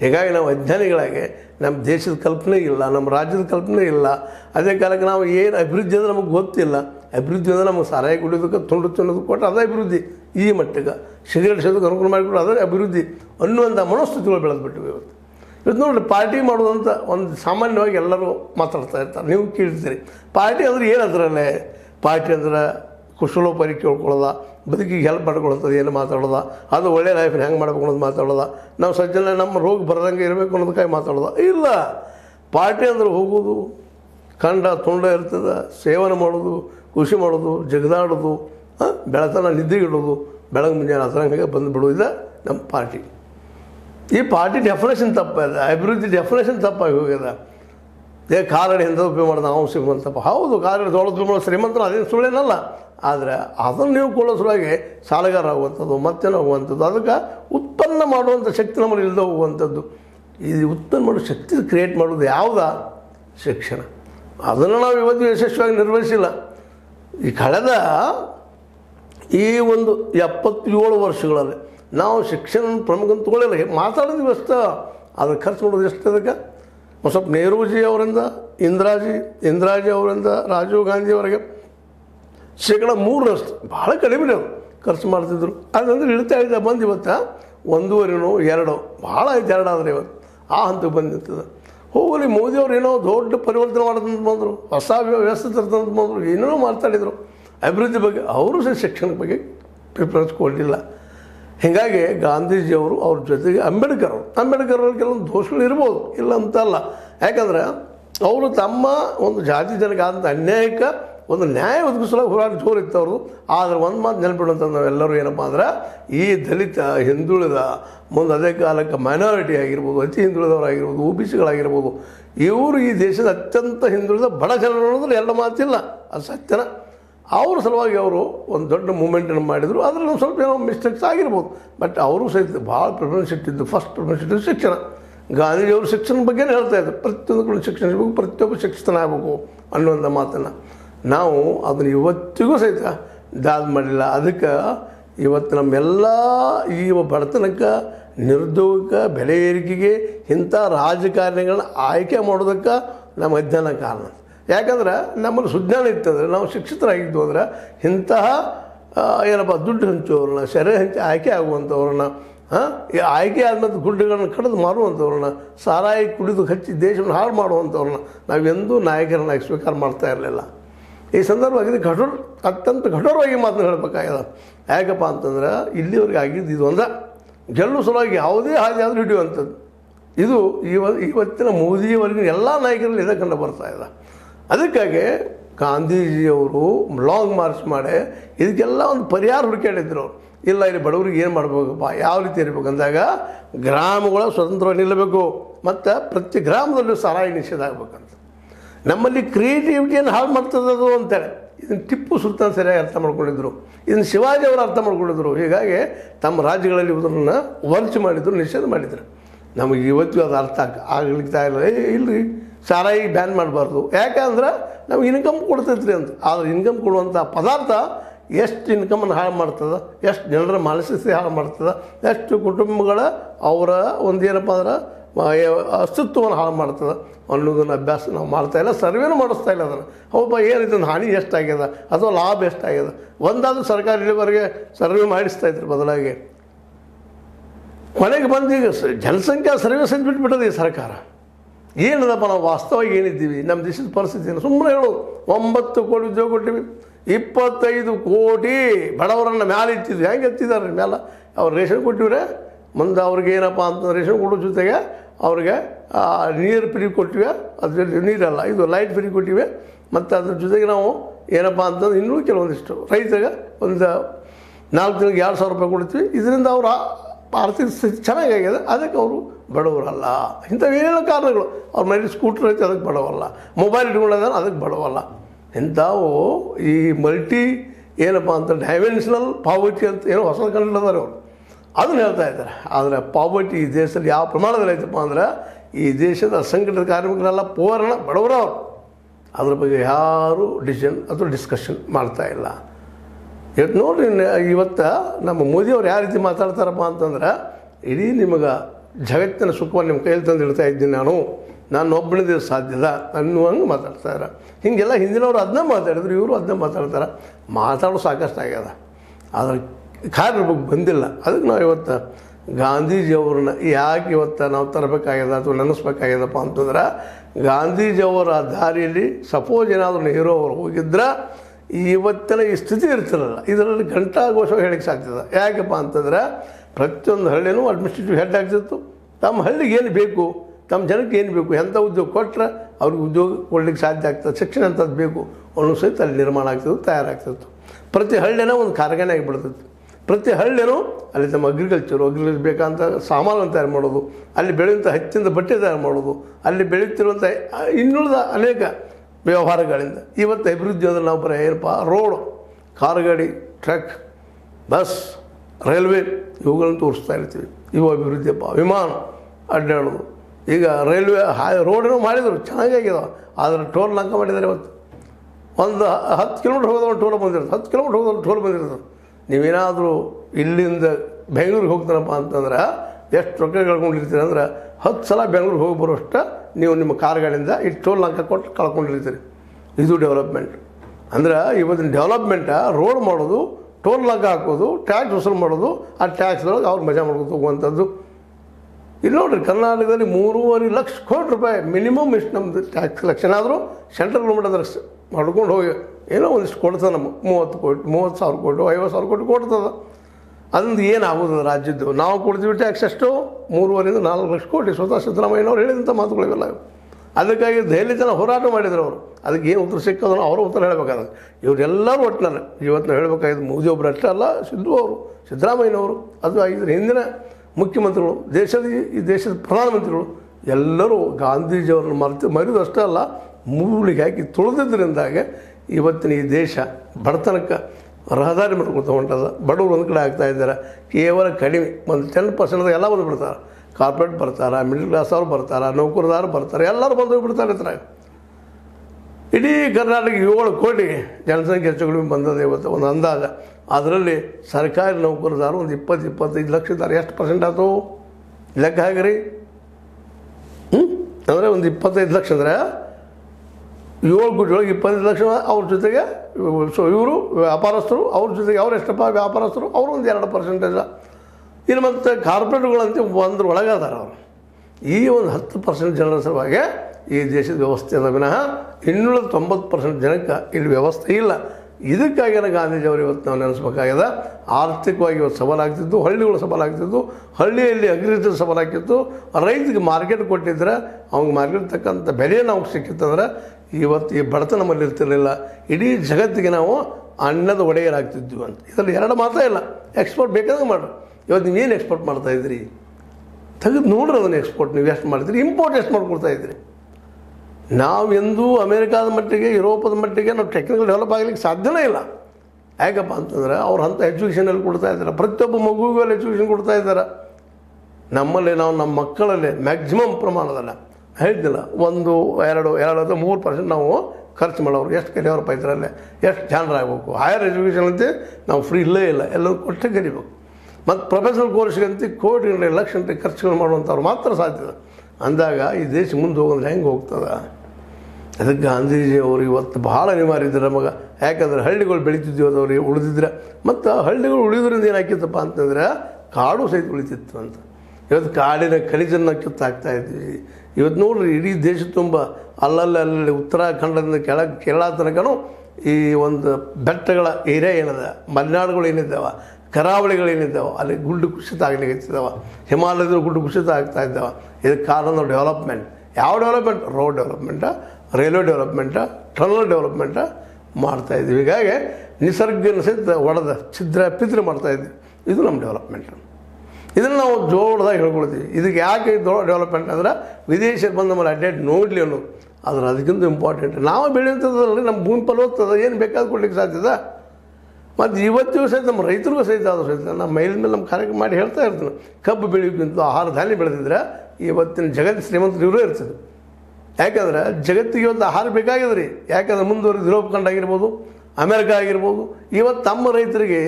ಹೀಗಾಗಿ ನಾವು ಅಜ್ಞಾನಿಗಳಾಗಿ ನಮ್ಮ ದೇಶದ ಕಲ್ಪನೆ ಇಲ್ಲ, ನಮ್ಮ ರಾಜ್ಯದ ಕಲ್ಪನೆ ಇಲ್ಲ. ಅದೇ ಕಾಲಕ್ಕೆ ನಾವು ಏನು ಅಭಿವೃದ್ಧಿ ಅಂದ್ರೆ ನಮಗೆ ಗೊತ್ತಿಲ್ಲ. ಅಭಿವೃದ್ಧಿ ಅಂದ್ರೆ ನಮಗೆ ಸಾರಾಯಿ ಕುಡಿಯೋದಕ್ಕೆ, ತುಂಡು ತಿನ್ನೋದು ಕೊಟ್ಟು ಅದೇ ಅಭಿವೃದ್ಧಿ. ಈ ಮಟ್ಟಿಗೆ ಶರೀರ ಸೇದೋಕೆ ಅನುಕೂಲ ಮಾಡಿಕೊಟ್ಟು ಅದರ ಅಭಿವೃದ್ಧಿ ಅನ್ನುವಂಥ ಮನಸ್ಥಿತಿಗಳು ಬೆಳೆದ್ಬಿಟ್ಟಿವೆ ಇವತ್ತು. ಇವತ್ತು ನೋಡಿರಿ, ಪಾರ್ಟಿ ಮಾಡೋದಂತ ಒಂದು ಸಾಮಾನ್ಯವಾಗಿ ಎಲ್ಲರೂ ಮಾತಾಡ್ತಾ ಇರ್ತಾರೆ. ನೀವು ಕೇಳ್ತೀರಿ ಪಾರ್ಟಿ ಅಂದ್ರೆ ಏನು ಅದರಲ್ಲೇ ಪಾರ್ಟಿ ಅಂದ್ರೆ ಕುಶಲೋಪರಿ ಕೇಳ್ಕೊಳ್ಳೋದ, ಬದುಕಿಗೆ ಹೆಲ್ಪ್ ಮಾಡ್ಕೊಳ್ಳೋದು ಏನು ಮಾತಾಡೋದ, ಅದು ಒಳ್ಳೆ ಲೈಫ್ನ ಹೆಂಗೆ ಮಾಡ್ಬೇಕು ಅನ್ನೋದು ಮಾತಾಡೋದ, ನಾವು ಸಜ್ಜನ ನಮ್ಮ ರೋಗ ಬರದಂಗೆ ಇರಬೇಕು ಅನ್ನೋದಕ್ಕಾಗಿ ಮಾತಾಡೋದ? ಇಲ್ಲ. ಪಾರ್ಟಿ ಅಂದ್ರೆ ಹೋಗೋದು, ಕಂಡ ತುಂಡ ಇರ್ತದೆ, ಸೇವನೆ ಮಾಡೋದು, ಖುಷಿ ಮಾಡೋದು, ಜಗದಾಡೋದು ಬೆಳತನ ನಿದ್ದೆಗಿಡೋದು ಬೆಳಗ್ಗೆ ಮುಂಜಾನೆ ಹತ್ತರಂಗೆ ಬಂದು ಬಿಡೋದಿಲ್ಲ ನಮ್ಮ ಪಾರ್ಟಿ. ಈ ಪಾರ್ಟಿ ಡೆಫಿನೇಷನ್ ಅದ ಅಭಿವೃದ್ಧಿ ಡೆಫಿನೇಷನ್ ತಪ್ಪಾಗಿ ಹೋಗ್ಯದ ಏ ಕಾಲಡಿ ಎಂತ ಉಪಯೋಗ ಮಾಡೋದು ನಾವು ಶ್ರೀಮಂತಪ್ಪ? ಹೌದು ಕಾಲಡಿ ದೊಡ್ಡ ಉಪಯೋಗ ಶ್ರೀಮಂತರು ಅದೇನು ಸುಳ್ಳೇನಲ್ಲ. ಆದರೆ ಅದನ್ನು ನೀವು ಕೊಡೋ ಸಲುವಾಗಿ ಸಾಲಗಾರ ಆಗುವಂಥದ್ದು, ಮತ್ತೇನೋ ಹೋಗುವಂಥದ್ದು ಅದಕ್ಕೆ ಉತ್ಪನ್ನ ಮಾಡುವಂಥ ಶಕ್ತಿ ನಮ್ಮಲ್ಲಿ ಇಲ್ಲದೆ ಹೋಗುವಂಥದ್ದು. ಇದು ಉತ್ಪನ್ನ ಮಾಡೋ ಶಕ್ತಿ ಕ್ರಿಯೇಟ್ ಮಾಡೋದು ಯಾವುದಾ? ಶಿಕ್ಷಣ. ಅದನ್ನು ನಾವು ಇವತ್ತು ಯಶಸ್ವಿಯಾಗಿ ನಿರ್ವಹಿಸಿಲ್ಲ. ಈ ಕಳೆದ ಈ ಒಂದು ಎಪ್ಪತ್ತೇಳು ವರ್ಷಗಳಲ್ಲಿ ನಾವು ಶಿಕ್ಷಣ ಪ್ರಮುಖ ತಗೊಳ್ಳಿಲ್ಲ. ಮಾತಾಡೋದು ಅಷ್ಟ. ಅದಕ್ಕೆ ಖರ್ಚು ಮಾಡೋದು ಎಷ್ಟು ಅದಕ್ಕೆ? ಒಂದು ಸ್ವಲ್ಪ ನೆಹರೂಜಿ ಅವರಿಂದ, ಇಂದಿರಾಜಿ ಇಂದಿರಾಜಿ ಅವರಿಂದ, ರಾಜೀವ್ ಗಾಂಧಿಯವರೆಗೆ ಶೇಕಡ ಮೂರರಷ್ಟು ಭಾಳ ಕಡಿಮೆ ನಾವು ಖರ್ಚು ಮಾಡ್ತಿದ್ರು. ಅದಂದ್ರೆ ಇಳಿತಾ ಇದ್ದ ಬಂದು ಇವತ್ತು. ಒಂದೂವರೆನೋ ಎರಡು ಭಾಳ ಆಯ್ತು ಎರಡು ಇವತ್ತು. ಆ ಹಂತಕ್ಕೆ ಬಂದಿರ್ತದೆ. ಹೋಗಲಿ, ಮೋದಿಯವ್ರು ಏನೋ ದೊಡ್ಡ ಪರಿವರ್ತನೆ ಮಾಡೋದಂತ ಬಂದರು. ಹೊಸ ವ್ಯವಸ್ಥೆ ತರ್ತಂತ ಬಂದರು. ಏನೇನೋ ಮಾತಾಡಿದರು. ಅಭಿವೃದ್ಧಿ ಬಗ್ಗೆ ಅವರು ಸಹ ಶಿಕ್ಷಣದ ಬಗ್ಗೆ ಪ್ರಿಫರೆನ್ಸ್ ಕೊಡಲಿಲ್ಲ. ಹೀಗಾಗಿ ಗಾಂಧೀಜಿಯವರು ಅವ್ರ ಜೊತೆಗೆ ಅಂಬೇಡ್ಕರ್ ಅವರು. ಅಂಬೇಡ್ಕರ್ ಅವ್ರ ಕೆಲವೊಂದು ದೋಷಗಳು ಇರ್ಬೋದು. ಇಲ್ಲ ಅಂತಲ್ಲ ಯಾಕಂದ್ರೆ ಅವರು ತಮ್ಮ ಒಂದು ಜಾತಿ ಜನಕ್ಕೆ ಆದಂಥ ಅನ್ಯಾಯಕ್ಕೆ ಒಂದು ನ್ಯಾಯ ಒದಗಿಸಲು ಹೋರಾಟ ಇತ್ತು ಅವರು ಆದರೆ ಒಂದು ಮಾತು ನೆನಪಿಡುವಂಥ ನಾವೆಲ್ಲರೂ ಏನಪ್ಪ ಅಂದ್ರೆ, ಈ ದಲಿತ, ಹಿಂದುಳಿದ, ಮುಂದೆ ಅದೇ ಕಾಲಕ್ಕೆ ಮೈನಾರಿಟಿ ಆಗಿರ್ಬೋದು, ಅತಿ ಹಿಂದುಳಿದವರಾಗಿರ್ಬೋದು ಒ ಬಿ ಸಿಗಳಾಗಿರ್ಬೋದು, ಇವರು ಈ ದೇಶದ ಅತ್ಯಂತ ಹಿಂದುಳಿದ ಬಡ ಜನರು ಅನ್ನೋದ್ರೆ ಎರಡು ಮಾತಿಲ್ಲ. ಅದು ಸತ್ಯನ. ಅವ್ರ ಸಲುವಾಗಿ ಅವರು ಒಂದು ದೊಡ್ಡ ಮೂಮೆಂಟನ್ನು ಮಾಡಿದರು. ಅದರಲ್ಲಿ ಸ್ವಲ್ಪ ಏನೋ ಮಿಸ್ಟೇಕ್ಸ್ ಆಗಿರ್ಬೋದು. ಬಟ್ ಅವರು ಸಹಿತ ಭಾಳ ಪ್ರಿಫರೆನ್ಸ್ ಇಟ್ಟಿದ್ದು ಫಸ್ಟ್ ಪ್ರಿಫರೆನ್ಸ್ ಇಟ್ಟಿದ್ದು ಶಿಕ್ಷಣ. ಗಾಂಧೀಜಿಯವರು ಶಿಕ್ಷಣ ಬಗ್ಗೆನೇ ಹೇಳ್ತಾ ಇದ್ದರು ಪ್ರತಿಯೊಂದು ಕೂಡ ಶಿಕ್ಷಣ ಇರಬೇಕು ಪ್ರತಿಯೊಬ್ಬ ಶಿಕ್ಷಿತನಾಗಬೇಕು ಅನ್ನುವಂಥ ಮಾತನ್ನು. ನಾವು ಅದನ್ನು ಇವತ್ತಿಗೂ ಸಹಿತ ದಾದ ಮಾಡಿಲ್ಲ. ಅದಕ್ಕೆ ಇವತ್ತು ನಮ್ಮೆಲ್ಲ ಈ ಬಡತನಕ್ಕೆ ನಿರುದ್ಯೋಗಕ್ಕೆ ಬೆಲೆ ಏರಿಕೆಗೆ ಇಂಥ ರಾಜಕಾರಣಿಗಳನ್ನ ಆಯ್ಕೆ ಮಾಡೋದಕ್ಕೆ ನಮ್ಮ ಅಧ್ಯಯನ ಕಾರಣ. ಯಾಕಂದ್ರೆ ನಮ್ಮಲ್ಲಿ ಸುಜ್ಞಾನ ಇತ್ತಂದ್ರೆ, ನಾವು ಶಿಕ್ಷಿತರಾಗಿದ್ದು ಅಂದ್ರೆ ಇಂತಹ ಏನಪ್ಪ, ದುಡ್ಡು ಹಂಚುವವ್ರನ್ನ, ಸೆರೆ ಹಂಚಿ ಆಯ್ಕೆ ಆಗುವಂಥವ್ರನ್ನ ಹಾಂ ಈ ಆಯ್ಕೆ ಆದಮೇಲೆ ಗುಡ್ಡಗಳನ್ನು ಕಡಿದು ಮಾರುವಂಥವ್ರನ್ನ, ಸಾರಾಯಿ ಕುಡಿದು ಹಚ್ಚಿ ದೇಶವನ್ನು ಹಾಳು ಮಾಡುವಂಥವ್ರನ್ನ ನಾವೆಂದೂ ನಾಯಕರನ್ನಾಗಿ ಸ್ವೀಕಾರ ಮಾಡ್ತಾ ಇರಲಿಲ್ಲ. ಈ ಸಂದರ್ಭವಾಗಿ ಕಠೋರ, ಅತ್ಯಂತ ಕಠೋರವಾಗಿ ಮಾತನ್ನು ಹೇಳಬೇಕಾಗ್ಯದ ಯಾಕಪ್ಪ ಅಂತಂದ್ರೆ ಇಲ್ಲಿವರೆಗೆ ಆಗಿದ್ದು ಇದು ಒಂದ. ಗೆಲ್ಲು ಸಲುವಾಗಿ ಯಾವುದೇ ಹಾದಿ ಆದರೂ ಹಿಡಿಯುವಂಥದ್ದು. ಇದು ಇವ ಇವತ್ತಿನ ಮೋದಿಯವರೆಗಿನ ಎಲ್ಲ ನಾಯಕರಲ್ಲಿ ಇದೇ ಕಂಡು ಬರ್ತಾ ಇದೆ. ಅದಕ್ಕಾಗಿ ಗಾಂಧೀಜಿಯವರು ಲಾಂಗ್ ಮಾರ್ಚ್ ಮಾಡಿ ಇದಕ್ಕೆಲ್ಲ ಒಂದು ಪರಿಹಾರ ಹುಡುಕಾಡಿದ್ರು ಅವರು ಇಲ್ಲ, ಇಲ್ಲಿ ಬಡವರಿಗೆ ಏನು ಮಾಡಬೇಕಪ್ಪ? ಯಾವ ರೀತಿ ಇರಬೇಕು? ಅಂದಾಗ ಗ್ರಾಮಗಳ ಸ್ವತಂತ್ರವಾಗಿ ನಿಲ್ಲಬೇಕು. ಮತ್ತು ಪ್ರತಿ ಗ್ರಾಮದಲ್ಲೂ ಸಾರಾಯಿ ನಿಷೇಧ ಆಗಬೇಕಂತ. ನಮ್ಮಲ್ಲಿ ಕ್ರಿಯೇಟಿವಿಟಿಯನ್ನು ಹಾಳು ಮಾಡ್ತದದು ಅಂತೇಳಿ. ಇದನ್ನು ಟಿಪ್ಪು ಸುಲ್ತಾನ್ ಸರಿಯಾಗಿ ಅರ್ಥ ಮಾಡ್ಕೊಂಡಿದ್ರು. ಇದನ್ನು ಶಿವಾಜಿ ಅವರು ಅರ್ಥ ಮಾಡ್ಕೊಂಡಿದ್ರು. ಹೀಗಾಗಿ ತಮ್ಮ ರಾಜ್ಯಗಳಲ್ಲಿ ಇದನ್ನು ವರ್ಚ್ ಮಾಡಿದ್ರು, ನಿಷೇಧ ಮಾಡಿದ್ರು. ನಮಗೆ ಇವತ್ತಿಗೂ ಅದು ಅರ್ಥ ಆಗ- ಆಗಲಿಕ್ಕೆ ಇಲ್ಲ ಏ, ಇಲ್ರಿ. ಸಾರಾಯಿ ಬ್ಯಾನ್ ಮಾಡಬಾರ್ದು. ಯಾಕಂದ್ರೆ ನಾವು ಇನ್ಕಮ್ ಕೊಡ್ತೈತ್ರಿ ಅಂತ ಆದ್ರೆ ಇನ್ಕಮ್ ಕೊಡುವಂಥ ಪದಾರ್ಥ ಎಷ್ಟು ಇನ್ಕಮನ್ನು ಹಾಳು ಮಾಡ್ತದೆ, ಎಷ್ಟು ಜನರ ಮಾನಸಿಕ ಹಾಳು ಮಾಡ್ತದೆ, ಎಷ್ಟು ಕುಟುಂಬಗಳ ಅವರ ಒಂದು ಏನಪ್ಪ ಅಂದ್ರೆ ಅಸ್ತಿತ್ವವನ್ನು ಹಾಳು ಮಾಡ್ತದೆ. ಅನ್ನೋದನ್ನು ಅಭ್ಯಾಸ ನಾವು ಮಾಡ್ತಾ ಇಲ್ಲ, ಸರ್ವೇನೂ ಮಾಡಿಸ್ತಾ ಇಲ್ಲ ಅದನ್ನು. ಒಬ್ಬ ಏನಿದೆ ಹಾನಿ ಎಷ್ಟಾಗ್ಯದ, ಅಥವಾ ಲಾಭ ಎಷ್ಟಾಗ್ಯದ. ಒಂದಾದರೂ ಸರ್ಕಾರ ಇಲ್ಲಿವರೆಗೆ ಸರ್ವೆ ಮಾಡಿಸ್ತಾ ಇದ್ರು ಬದಲಾಗಿ. ಕೊನೆಗೆ ಬಂದು ಈಗ ಜನಸಂಖ್ಯಾ ಸರ್ವೆ ಸಹಿತ ಬಿಟ್ಬಿಟ್ಟದೆ ಈ ಸರ್ಕಾರ. ಏನದಪ್ಪ ನಾವು ವಾಸ್ತವವಾಗಿ ಏನಿದ್ದೀವಿ? ನಮ್ಮ ದೇಶದ ಪರಿಸ್ಥಿತಿ ಏನು? ಸುಮ್ಮನೆ ಹೇಳೋದು ಒಂಬತ್ತು ಕೋಟಿ ಉದ್ಯೋಗ ಕೊಟ್ಟಿವಿ. ಇಪ್ಪತ್ತೈದು ಕೋಟಿ ಬಡವರನ್ನು ಮ್ಯಾಲೆ ಇತ್ತಿದ್ವಿ ಹೆಂಗೆ ಎತ್ತಿದ್ದಾರೆ ಮೇಲೆ ಅವ್ರು ರೇಷನ್ ಕೊಟ್ಟಿವ್ರೆ. ಮುಂದೆ ಅವ್ರಿಗೆ ಏನಪ್ಪ ಅಂತಂದ್ರೆ ರೇಷನ್ ಕೊಡೋ ಜೊತೆಗೆ ಅವ್ರಿಗೆ ನೀರು ಫ್ರೀ ಕೊಟ್ಟಿವೆ. ಅದ್ರಲ್ಲಿ ನೀರಲ್ಲ, ಇದು ಲೈಟ್ ಫ್ರೀ ಕೊಟ್ಟಿವೆ. ಮತ್ತು ಅದ್ರ ಜೊತೆಗೆ ನಾವು ಏನಪ್ಪ ಅಂತಂದ್ರೆ ಇನ್ನೂ ಕೆಲವೊಂದಿಷ್ಟು ರೈತರಿಗೆ ಒಂದು ನಾಲ್ಕು ದಿನಕ್ಕೆ ಎರಡು ಸಾವಿರ ರೂಪಾಯಿ ಕೊಡ್ತೀವಿ. ಇದರಿಂದ ಅವ್ರ ಆರ್ಥಿಕ ಸ್ಥಿತಿ ಚೆನ್ನಾಗಾಗಿದೆ, ಅದಕ್ಕೆ ಅವರು ಬಡವರಲ್ಲ. ಇಂಥವೇನೇನೋ ಕಾರಣಗಳು. ಅವ್ರ ಮನೇಲಿ ಸ್ಕೂಟ್ರ್ ಐತೆ ಅದಕ್ಕೆ ಬಡವಲ್ಲ ಮೊಬೈಲ್ ಇಟ್ಕೊಳ್ಳೋದಾರೆ ಅದಕ್ಕೆ ಬಡವಲ್ಲ ಇಂಥವು ಈ ಮಲ್ಟಿ ಏನಪ್ಪ ಅಂತ ಡೈಮೆನ್ಷನಲ್ ಪಾವರ್ಟಿ ಅಂತ ಏನೋ ಹೊಸ ಕಂಡಿದ್ದಾರೆ ಅವರು. ಅದನ್ನು ಹೇಳ್ತಾ ಇದ್ದಾರೆ. ಆದರೆ ಪಾವರ್ಟಿ ಈ ದೇಶದಲ್ಲಿ ಯಾವ ಪ್ರಮಾಣದಲ್ಲಿ ಐತಪ್ಪ ಅಂದ್ರೆ ಈ ದೇಶದ ಅಸಂಘಟಿತ ಕಾರ್ಮಿಕರೆಲ್ಲ ಪೋರಣ ಅವರು ಅದ್ರ ಬಗ್ಗೆ ಯಾರೂ ಡಿಸಿಷನ್ ಅಥವಾ ಡಿಸ್ಕಷನ್ ಮಾಡ್ತಾ ಇಲ್ಲ. ಇವತ್ತು ನೋಡ್ರಿ ಇವತ್ತು ನಮ್ಮ ಮೋದಿಯವ್ರು ಯಾವ ರೀತಿ ಮಾತಾಡ್ತಾರಪ್ಪ ಅಂತಂದ್ರೆ, ಇಡೀ ನಿಮಗೆ ಜಗತ್ತಿನ ಸುಖವನ್ನು ನಿಮ್ಮ ಕೈಯಲ್ಲಿ ತಂದು ಇಡ್ತಾ ಇದ್ದೀನಿ ನಾನು. ನಾನು ಒಬ್ಬನದೇ ಸಾಧ್ಯದ ಅನ್ನುವಂಗೆ ಮಾತಾಡ್ತಾರೆ ಹೀಗೆಲ್ಲ ಹಿಂದಿನವರು ಅದನ್ನ ಮಾತಾಡಿದ್ರು, ಇವರು ಅದನ್ನ ಮಾತಾಡ್ತಾರೆ. ಮಾತಾಡೋ ಸಾಕಷ್ಟು ಆಗ್ಯದ. ಆದರೆ ಕಾರ್ಯಕ್ಕೆ ಬಂದಿಲ್ಲ. ಅದಕ್ಕೆ ನಾವು ಇವತ್ತು ಗಾಂಧೀಜಿಯವ್ರನ್ನ ಯಾಕೆ ಇವತ್ತು ನಾವು ತರಬೇಕಾಗ್ಯದ ಅಥವಾ ನೆನೆಸ್ಬೇಕಾಗ್ಯದಪ್ಪ ಅಂತಂದ್ರೆ ಗಾಂಧೀಜಿಯವರ ದಾರಿಯಲ್ಲಿ ಸಪೋಸ್ ಏನಾದರೂ ನೆಹರು ಅವರು ಹೋಗಿದ್ರೆ ಇವತ್ತಿನ ಈ ಸ್ಥಿತಿ ಇರ್ತಿರಲ್ಲ ಇದರಲ್ಲಿ ಘಂಟಾಘೋಷ ಹೇಳಕ್ಕೆ ಸಾಧ್ಯದ ಯಾಕಪ್ಪ ಅಂತಂದ್ರೆ ಪ್ರತಿಯೊಂದು ಹಳ್ಳಿನೂ ಅಡ್ಮಿನಿಸ್ಟ್ರೇಟಿವ್ ಹೆಡ್ ಆಗ್ತಿತ್ತು. ತಮ್ಮ ಹಳ್ಳಿಗೆ ಏನು ಬೇಕು, ತಮ್ಮ ಜನಕ್ಕೆ ಏನು ಬೇಕು, ಎಂಥ ಉದ್ಯೋಗ ಕೊಟ್ಟರೆ ಅವ್ರಿಗೆ ಉದ್ಯೋಗ ಕೊಡ್ಲಿಕ್ಕೆ ಸಾಧ್ಯ ಆಗ್ತದೆ. ಶಿಕ್ಷಣ ಎಂಥದ್ದು ಬೇಕು, ಅನ್ನೋ ಸಹಿತ ಅಲ್ಲಿ ನಿರ್ಮಾಣ ಆಗ್ತಿತ್ತು, ತಯಾರಾಗ್ತಿತ್ತು. ಪ್ರತಿ ಹಳ್ಳಿನ ಒಂದು ಕಾರ್ಖಾನೆ ಆಗಿಬಿಡ್ತಿತ್ತು. ಪ್ರತಿ ಹಳ್ಳಿನೂ ಅಲ್ಲಿ ತಮ್ಮ ಅಗ್ರಿಕಲ್ಚರು ಅಗ್ರಿಕಲ್ಚರ್ ಬೇಕಂತ ಸಾಮಾನು ತಯಾರು ಮಾಡೋದು, ಅಲ್ಲಿ ಬೆಳೆಯುವಂಥ ಹಚ್ಚಿಂದ ಬಟ್ಟೆ ತಯಾರು ಮಾಡೋದು, ಅಲ್ಲಿ ಬೆಳೆಯುತ್ತಿರುವಂಥ ಇನ್ನುಳಿದ ಅನೇಕ ವ್ಯವಹಾರಗಳಿಂದ. ಇವತ್ತು ಅಭಿವೃದ್ಧಿ ಅಂದ್ರೆ ನಾವು ಬರೀ ಏನಪ್ಪ? ರೋಡ್, ಕಾರ್ ಗಾಡಿ, ಟ್ರಕ್, ಬಸ್, ರೈಲ್ವೆ, ಇವುಗಳನ್ನು ತೋರಿಸ್ತಾ ಇರ್ತೀವಿ. ಇವು ಅಭಿವೃದ್ಧಿಯಪ್ಪ ವಿಮಾನ ಅಡ್ಡಾಡೋದು ಈಗ ರೈಲ್ವೆ ಹಾ ರೋಡನ್ನು ಮಾಡಿದರು ಚೆನ್ನಾಗಾಗಿದಾವೆ ಆದರೆ ಟೋಲ್ ನಾಕ ಮಾಡಿದ್ದಾರೆ ಇವತ್ತು. ಒಂದು ಹತ್ತು ಕಿಲೋಮೀಟ್ರ್ ಹೋದಾಗ ಟೋಲ್ ಬಂದಿರುತ್ತೆ. ಹತ್ತು ಕಿಲೋಮೀಟ್ರ್ ಹೋದಾಗ ಟೋಲ್ ಬಂದಿರ್ತದೆ ನೀವೇನಾದರೂ ಇಲ್ಲಿಂದ ಬೆಂಗಳೂರಿಗೆ ಹೋಗ್ತಾರಪ್ಪ ಅಂತಂದ್ರೆ, ಎಷ್ಟು ರೊಕ್ಕ ಕಳ್ಕೊಂಡಿರ್ತೀರಿ ಅಂದ್ರೆ ಹತ್ತು ಸಲ ಬೆಂಗಳೂರಿಗೆ ಹೋಗಿ ಬರೋಷ್ಟ ನೀವು ನಿಮ್ಮ ಕಾರ್ಗಳಿಂದ ಈ ಟೋಲ್ ಲಂಕ ಕೊಟ್ಟು ಕಳ್ಕೊಂಡಿರ್ತೀರಿ. ಇದು ಡೆವಲಪ್ಮೆಂಟ್ ಅಂದ್ರೆ ಇವತ್ತಿನ ಡೆವಲಪ್ಮೆಂಟ ರೋಡ್ ಮಾಡೋದು ಟೋಲ್ ಲಂಕ ಹಾಕೋದು ಟ್ಯಾಕ್ಸ್ ವಸೂಲು ಮಾಡೋದು, ಆ ಟ್ಯಾಕ್ಸ್ದೊಳಗೆ ಅವ್ರು ಮಜಾ ಮಾಡ್ಕೊಂಡು ಹೋಗುವಂಥದ್ದು ಇಲ್ಲಿ ನೋಡ್ರಿ, ಕರ್ನಾಟಕದಲ್ಲಿ ಮೂರುವರೆ ಲಕ್ಷ ಕೋಟಿ ರೂಪಾಯಿ ಮಿನಿಮಮ್ ಇಷ್ಟು ನಮ್ಮದು ಟ್ಯಾಕ್ಸ್ ಕಲೆಕ್ಷನ್ ಆದರೂ ಸೆಂಟ್ರಲ್ ಗೌರ್ಮೆಂಟ್ ಅದ್ರ ಮಾಡ್ಕೊಂಡು ಹೋಗಿ, ಏನೋ ಒಂದಿಷ್ಟು ಕೊಡ್ತದೆ ನಮಗೆ. ಮೂವತ್ತು ಕೋಟಿ, ಮೂವತ್ತು ಸಾವಿರ ಕೋಟಿ, ಐವತ್ತು ಸಾವಿರ ಕೋಟಿ ಕೊಡ್ತದೆ. ಅದರಿಂದ ಏನು ಆಗೋದು ರಾಜ್ಯದ್ದು? ನಾವು ಕೊಡ್ತೀವಿ ಟ್ಯಾಕ್ಸ್ ಎಷ್ಟು ಮೂರುವರೆಯಿಂದ ನಾಲ್ಕು ಲಕ್ಷ ಕೋಟಿ ಸ್ವತಃ ಸಿದ್ದರಾಮಯ್ಯನವ್ರು ಹೇಳಿದಂಥ ಮಾತುಗಳಿವೆಲ್ಲ. ಅದಕ್ಕಾಗಿ ದೆಹಲಿ ಜನ ಹೋರಾಟ ಮಾಡಿದ್ರು ಅವರು. ಅದಕ್ಕೆ ಏನು ಉತ್ತರ ಸಿಕ್ಕೋದನ್ನು ಅವರು ಉತ್ತರ ಹೇಳಬೇಕಾದ್ರೆ ಇವರೆಲ್ಲರೂ ಒಟ್ಟಿನಲ್ಲಿ ಇವತ್ತು ಹೇಳಬೇಕಾಗಿದ್ದು ಮೋದಿ ಒಬ್ಬರು ಅಷ್ಟೇ ಅಲ್ಲ, ಸಿದ್ದು ಅವರು, ಸಿದ್ದರಾಮಯ್ಯನವರು, ಅದು ಇದ್ರ ಹಿಂದಿನ ಮುಖ್ಯಮಂತ್ರಿಗಳು, ದೇಶದ ಈ- ದೇಶದ ಪ್ರಧಾನಮಂತ್ರಿಗಳು, ಎಲ್ಲರೂ ಗಾಂಧೀಜಿಯವರನ್ನು ಮರೆತು ಮರಿದು ಅಷ್ಟೇ ಅಲ್ಲ ಮೂಲಿಗೆ ಹಾಕಿ ತುಳಿದಿದ್ದರಿಂದಾಗೆ ಇವತ್ತಿನ ಈ ದೇಶ ಬಡತನಕ್ಕೆ ರಹದಾರಿ ಮಾಡ್ಕೊಳ್ತಾ ಹೊಂಟದ ಬಡವರು ಒಂದು ಕಡೆ ಆಗ್ತಾ ಇದ್ದಾರೆ. ಕೇವಲ ಕಡಿಮೆ. ಒಂದು ಟೆನ್ ಪರ್ಸೆಂಟ್ ಎಲ್ಲ ಬಂದು ಬಿಡ್ತಾರೆ ಕಾರ್ಪೊರೇಟ್ ಬರ್ತಾರೆ ಮಿಡ್ಲ್ ಕ್ಲಾಸ್ ಅವ್ರು ಬರ್ತಾರೆ, ನೌಕರದಾರು ಬರ್ತಾರೆ, ಎಲ್ಲರೂ ಬಂದು ಹೋಗ್ಬಿಡ್ತಾರೆ ಇದ್ರಾಗ ಇಡೀ ಕರ್ನಾಟಕ ಏಳು ಕೋಟಿ ಜನಸಂಖ್ಯೆ ಹೆಚ್ಚು ಕಡಿಮೆ ಬಂದದೆ ಇವತ್ತು ಒಂದು ಅಂದಾಜ. ಅದರಲ್ಲಿ ಸರ್ಕಾರಿ ನೌಕರದಾರು ಒಂದು ಇಪ್ಪತ್ತು, ಇಪ್ಪತ್ತೈದು ಲಕ್ಷ ಇದ್ದಾರೆ. ಎಷ್ಟು ಪರ್ಸೆಂಟ್ ಆಯ್ತು? ಲೆಕ್ಕ ಹಾಕಿರಿ. ಹ್ಞೂ ಅಂದರೆ ಒಂದು ಇಪ್ಪತ್ತೈದು ಲಕ್ಷ ಅಂದರೆ ಏಳು ಒಳಗೆ ಇಪ್ಪತ್ತೈದು ಲಕ್ಷ ಅವ್ರ ಜೊತೆಗೆ, ಸೊ ಇವರು ವ್ಯಾಪಾರಸ್ಥರು, ಅವ್ರ ಜೊತೆಗೆ ಅವ್ರು ಎಷ್ಟಪ್ಪ ವ್ಯಾಪಾರಸ್ಥರು, ಅವರು ಒಂದು ಎರಡು ಪರ್ಸೆಂಟೇಜ ಇನ್ನು ಮತ್ತು ಕಾರ್ಪೊರೇಟ್ಗಳಂತೆ ಒಂದ್ರ ಒಳಗೆ ಅದಾರ ಅವರು. ಈ ಒಂದು ಹತ್ತು ಪರ್ಸೆಂಟ್ ಜನರ ಸಲುವಾಗಿ ಈ ದೇಶದ ವ್ಯವಸ್ಥೆ ಅದ. ವಿನಃ ಇನ್ನುಳಿದ ತೊಂಬತ್ತು ಪರ್ಸೆಂಟ್ ಜನಕ್ಕೆ ಇಲ್ಲಿ ವ್ಯವಸ್ಥೆ ಇಲ್ಲ. ಇದಕ್ಕಾಗಿನ ಗಾಂಧೀಜಿಯವರು ಇವತ್ತು ನಾವು ನೆನೆಸ್ಬೇಕಾಗ್ಯದ ಆರ್ಥಿಕವಾಗಿ ಇವತ್ತು ಸವಾಲಾಗ್ತಿದ್ದು ಹಳ್ಳಿಗಳು ಸವಾಲಾಗ್ತಿದ್ದು ಹಳ್ಳಿಯಲ್ಲಿ ಅಗ್ರಿಕಲ್ಚರ್ ಸಬಲಾಗಿತ್ತು ರೈತಿಗೆ ಮಾರ್ಕೆಟ್ ಕೊಟ್ಟಿದ್ರೆ, ಅವ್ನಿಗೆ ಮಾರ್ಕೆಟ್ ತಕ್ಕಂಥ ಬೆಲೆ ನಾವು ಸಿಕ್ಕಿತ್ತಂದ್ರೆ ಇವತ್ತು ಈ ಬಡತನ ನಮ್ಮಲ್ಲಿ ಇರ್ತಿರಲಿಲ್ಲ. ಇಡೀ ಜಗತ್ತಿಗೆ ನಾವು ಅನ್ನದ ಒಡೆಯರಾಗ್ತಿದ್ವಿ ಅಂತ. ಇದರಲ್ಲಿ ಎರಡು ಮಾತ್ರ ಇಲ್ಲ. ಎಕ್ಸ್ಪೋರ್ಟ್ ಬೇಕಾದಂಗೆ ಮಾಡ್ರಿ. ಇವತ್ತು ನೀವೇನು ಎಕ್ಸ್ಪೋರ್ಟ್ ಮಾಡ್ತಾ ಇದ್ರಿ ತೆಗೆದು ನೋಡ್ರಿ ಅದನ್ನು ಎಕ್ಸ್ಪೋರ್ಟ್ ನೀವು ಎಷ್ಟು ಮಾಡ್ತೀರಿ ಇಂಪೋರ್ಟ್ ಎಷ್ಟು ಮಾಡ್ಕೊಡ್ತಾ ಇದ್ದೀರಿ? ನಾವು ಎಂದೂ ಅಮೇರಿಕಾದ ಮಟ್ಟಿಗೆ, ಯುರೋಪದ ಮಟ್ಟಿಗೆ ನಾವು ಟೆಕ್ನಿಕಲ್ ಡೆವಲಪ್ ಆಗಲಿಕ್ಕೆ ಸಾಧ್ಯನೇ ಇಲ್ಲ. ಯಾಕಪ್ಪ ಅಂತಂದ್ರೆ ಅವ್ರು ಅಂಥ ಎಜುಕೇಷನಲ್ಲಿ ಕೊಡ್ತಾ ಇದ್ದಾರೆ. ಪ್ರತಿಯೊಬ್ಬ ಮಗುವಿಗೂ ಎಜುಕೇಷನ್ ಕೊಡ್ತಾ ಇದ್ದಾರೆ. ನಮ್ಮಲ್ಲಿ ನಾವು ನಮ್ಮ ಮಕ್ಕಳಲ್ಲಿ ಮ್ಯಾಕ್ಸಿಮಮ್ ಪ್ರಮಾಣದಲ್ಲಿ. ಹೇಳ್ತಿಲ್ಲ ಒಂದು, ಎರಡು ಎರಡು ಅಥವಾ ಮೂರು ಪರ್ಸೆಂಟ್ ನಾವು ಖರ್ಚು ಮಾಡೋರು. ಎಷ್ಟು ಕಲಿಯೋರಪ್ಪ ಇದರಲ್ಲೇ? ಎಷ್ಟು ಜನರಾಗಬೇಕು ಹೈಯರ್ ಎಜುಕೇಷನ್ ಅಂತೆ ನಾವು ಫ್ರೀ ಇಲ್ಲೇ ಇಲ್ಲ. ಎಲ್ಲರೂ ಕೊಟ್ಟೆ ಕಲಿಬೇಕು. ಮತ್ತು ಪ್ರೊಫೆಷನಲ್ ಕೋರ್ಸ್ಗಂತ ಕೋಟಿ ಲಕ್ಷ ಗಂಟೆ ಖರ್ಚುಗಳು ಮಾಡುವಂಥವ್ರು ಮಾತ್ರ ಸಾಧ್ಯ ಅಂದಾಗ ಈ ದೇಶ ಮುಂದೆ ಹೋಗೋದ್ರೆ ಹೆಂಗೆ ಹೋಗ್ತದೆ? ಅದಕ್ಕೆ ಗಾಂಧೀಜಿ ಅವರು ಇವತ್ತು ಭಾಳ ಅನಿವಾರ್ಯ ನಮಗೆ. ಯಾಕಂದ್ರೆ ಹಳ್ಳಿಗಳು ಬೆಳೀತಿದ್ವಿ ಅದವ್ರಿಗೆ ಉಳಿದಿದ್ರೆ. ಮತ್ತು ಹಳ್ಳಿಗಳು ಉಳಿದ್ರಿಂದ ಏನಾಕಿತ್ತಪ್ಪ ಅಂತಂದ್ರೆ ಕಾಡು ಸಹಿತ ಉಳಿತಿತ್ತು ಅಂತ. ಇವತ್ತು ಕಾಡಿನ ಖನಿಜನ ಕಿತ್ತಾಗ್ತಾ ಇದ್ವಿ. ಇವತ್ತು ನೋಡ್ರಿ ಇಡೀ ದೇಶ ತುಂಬ ಅಲ್ಲಲ್ಲಿ ಅಲ್ಲಲ್ಲಿ ಉತ್ತರಾಖಂಡದಿಂದ ಕೆಳ ಕೇರಳ ತನಕನೂ ಈ ಒಂದು ಬೆಟ್ಟಗಳ ಏರಿಯಾ ಏನಿದೆ, ಮಲೆನಾಡುಗಳು ಏನಿದ್ದಾವೆ, ಕರಾವಳಿಗಳು ಏನಿದ್ದಾವೆ, ಅಲ್ಲಿ ಗುಡ್ಡು ಕುಸಿತ ಆಗ್ಲಿಕ್ಕೆ ಹಿಮಾಲಯದ ಗುಡ್ಡು ಕುಸಿತ ಆಗ್ತಾ ಇದ್ದಾವೆ. ಇದಕ್ಕೆ ಕಾರಣ ಡೆವಲಪ್ಮೆಂಟ್ ಯಾವ development road development railway development tunnel development ಇದ್ದೀವಿ. ಹೀಗಾಗಿ ನಿಸರ್ಗನ ಸಹಿತ ಒಡೆದ, ಛಿದ್ರ ಪಿದ್ರೆ ಮಾಡ್ತಾ ಇದ್ದೀವಿ. ಇದು ನಮ್ಮ ಡೆವಲಪ್ಮೆಂಟ್ ಇದನ್ನು ನಾವು ಜೋರದಾಗಿ ಹೇಳ್ಕೊಳ್ತೀವಿ. ಇದಕ್ಕೆ ಯಾಕೆ ಇದು ಡೆವಲಪ್ಮೆಂಟ್ ಅಂದ್ರೆ ವಿದೇಶಕ್ಕೆ ಬಂದು ಮೇಲೆ ಅಡ್ಡಾಡಿ ನೋಡಲಿ ಅನ್ನೋದು. ಆದ್ರೆ ಅದಕ್ಕಿಂತ ಇಂಪಾರ್ಟೆಂಟ್ ನಾವು ಬೆಳೆಯುವಂಥದ್ರಲ್ಲಿ ನಮ್ಮ ಭೂಮಿ ಫಲವತ್ತದ ಏನು ಬೇಕಾದ ಕೊಡ್ಲಿಕ್ಕೆ ಸಾಧ್ಯದ ಮತ್ತು ಇವತ್ತಿಗೂ ಸಹಿತ ನಮ್ಮ ರೈತರಿಗೂ ಸಹಿತ ಅದು ಸಹಿತ ನಮ್ಮ ಮೈಲಿನ ಮೇಲೆ ನಮ್ಮ ಕಾರ್ಯಕ್ರಮ ಮಾಡಿ ಹೇಳ್ತಾ ಇರ್ತೀನಿ. ಕಬ್ಬು ಬೆಳೆಯೋಕ್ಕಿಂತ ಆಹಾರ ಧಾನ್ಯ ಬೆಳೆದಿದ್ರೆ ಇವತ್ತಿನ ಜಗತ್ತು ಶ್ರೀಮಂತರು ಇವರೇ ಇರ್ತದೆ ಯಾಕಂದ್ರೆ ಜಗತ್ತಿಗೆ ಒಂದು ಆಹಾರ ಬೇಕಾಗಿದೆ ರೀ. ಯಾಕಂದ್ರೆ ಮುಂದುವರೆದು ಯುರೋಪ್ ಖಂಡ ಆಗಿರ್ಬೋದು ಅಮೆರಿಕ ಆಗಿರ್ಬೋದು ಇವತ್ತು ತಮ್ಮ ರೈತರಿಗೆ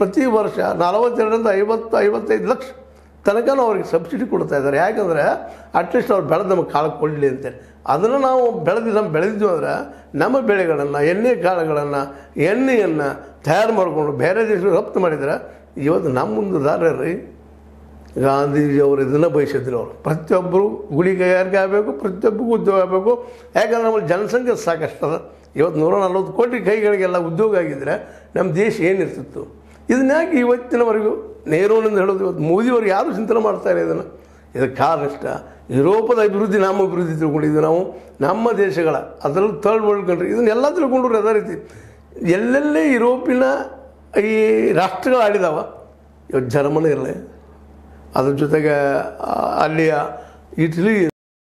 ಪ್ರತಿ ವರ್ಷ ನಲವತ್ತೆರಡರಿಂದ ಐವತ್ತು, ಐವತ್ತೈದು ಲಕ್ಷ ತನಕನೂ ಅವ್ರಿಗೆ ಸಬ್ಸಿಡಿ ಕೊಡ್ತಾ ಇದ್ದಾರೆ. ಯಾಕಂದರೆ ಅಟ್ಲೀಸ್ಟ್ ಅವ್ರು ಬೆಳೆದು ನಮಗೆ ಕಾಳು ಕೊಡಲಿ ಅಂತೇಳಿ ಅದನ್ನು ನಾವು ಬೆಳೆದು ನಮ್ಮ ಬೆಳೆದಿದ್ವಿ ಅಂದರೆ ನಮ್ಮ ಬೆಳೆಗಳನ್ನು, ಎಣ್ಣೆ ಕಾಳುಗಳನ್ನು, ಎಣ್ಣೆಯನ್ನು ತಯಾರು ಮಾಡಿಕೊಂಡು ಬೇರೆ ದೇಶಕ್ಕೆ ರಫ್ತು ಮಾಡಿದ್ರೆ ಇವತ್ತು ನಮ್ಮ ಮುಂದೆ ಗಾಂಧೀಜಿ ರೀ ಗಾಂಧೀಜಿಯವರು ಇದನ್ನು ಬಯಸಿದ್ರು ಅವರು. ಪ್ರತಿಯೊಬ್ಬರು ಗುಡಿ ಕೈಗಾರಿಕೆ ಆಗಬೇಕು ಪ್ರತಿಯೊಬ್ಬರಿಗೂ ಉದ್ಯೋಗ ಆಗಬೇಕು. ಯಾಕಂದ್ರೆ ನಮ್ಮಲ್ಲಿ ಜನಸಂಖ್ಯೆ ಸಾಕಷ್ಟು ಅದ. ಇವತ್ತು ನೂರ ನಲ್ವತ್ತು ಕೋಟಿ ಕೈಗಳಿಗೆಲ್ಲ ಉದ್ಯೋಗ ಆಗಿದ್ದರೆ ನಮ್ಮ ದೇಶ ಏನಿರ್ತಿತ್ತು? ಇದನ್ನ ಯಾಕೆ ಇವತ್ತಿನವರೆಗೂ ನೆಹರೂನಿಂದ ಹೇಳೋದು ಇವತ್ತು ಮೋದಿಯವರು ಯಾರು ಚಿಂತನೆ ಮಾಡ್ತಾರೆ ಇದನ್ನು? ಇದಕ್ಕೆ ಕಾರಣ ಇಷ್ಟ? ಯುರೋಪದ ಅಭಿವೃದ್ಧಿ, ನಮ್ಮ ಅಭಿವೃದ್ಧಿ ತಿಳ್ಕೊಂಡಿದ್ವಿ ನಾವು. ನಮ್ಮ ದೇಶಗಳ, ಅದರಲ್ಲೂ ಥರ್ಡ್ ವರ್ಲ್ಡ್ ಕಂಟ್ರಿ ಇದನ್ನೆಲ್ಲ ತಿಳ್ಕೊಂಡ್ರು ಅದೇ ರೀತಿ. ಎಲ್ಲೆಲ್ಲೇ ಯುರೋಪಿನ ಈ ರಾಷ್ಟ್ರಗಳು ಆಡಿದಾವ? ಇವತ್ತು ಜರ್ಮನಿ ಇರಲಿ, ಅದ್ರ ಜೊತೆಗೆ ಅಲ್ಲಿಯ ಇಟಲಿ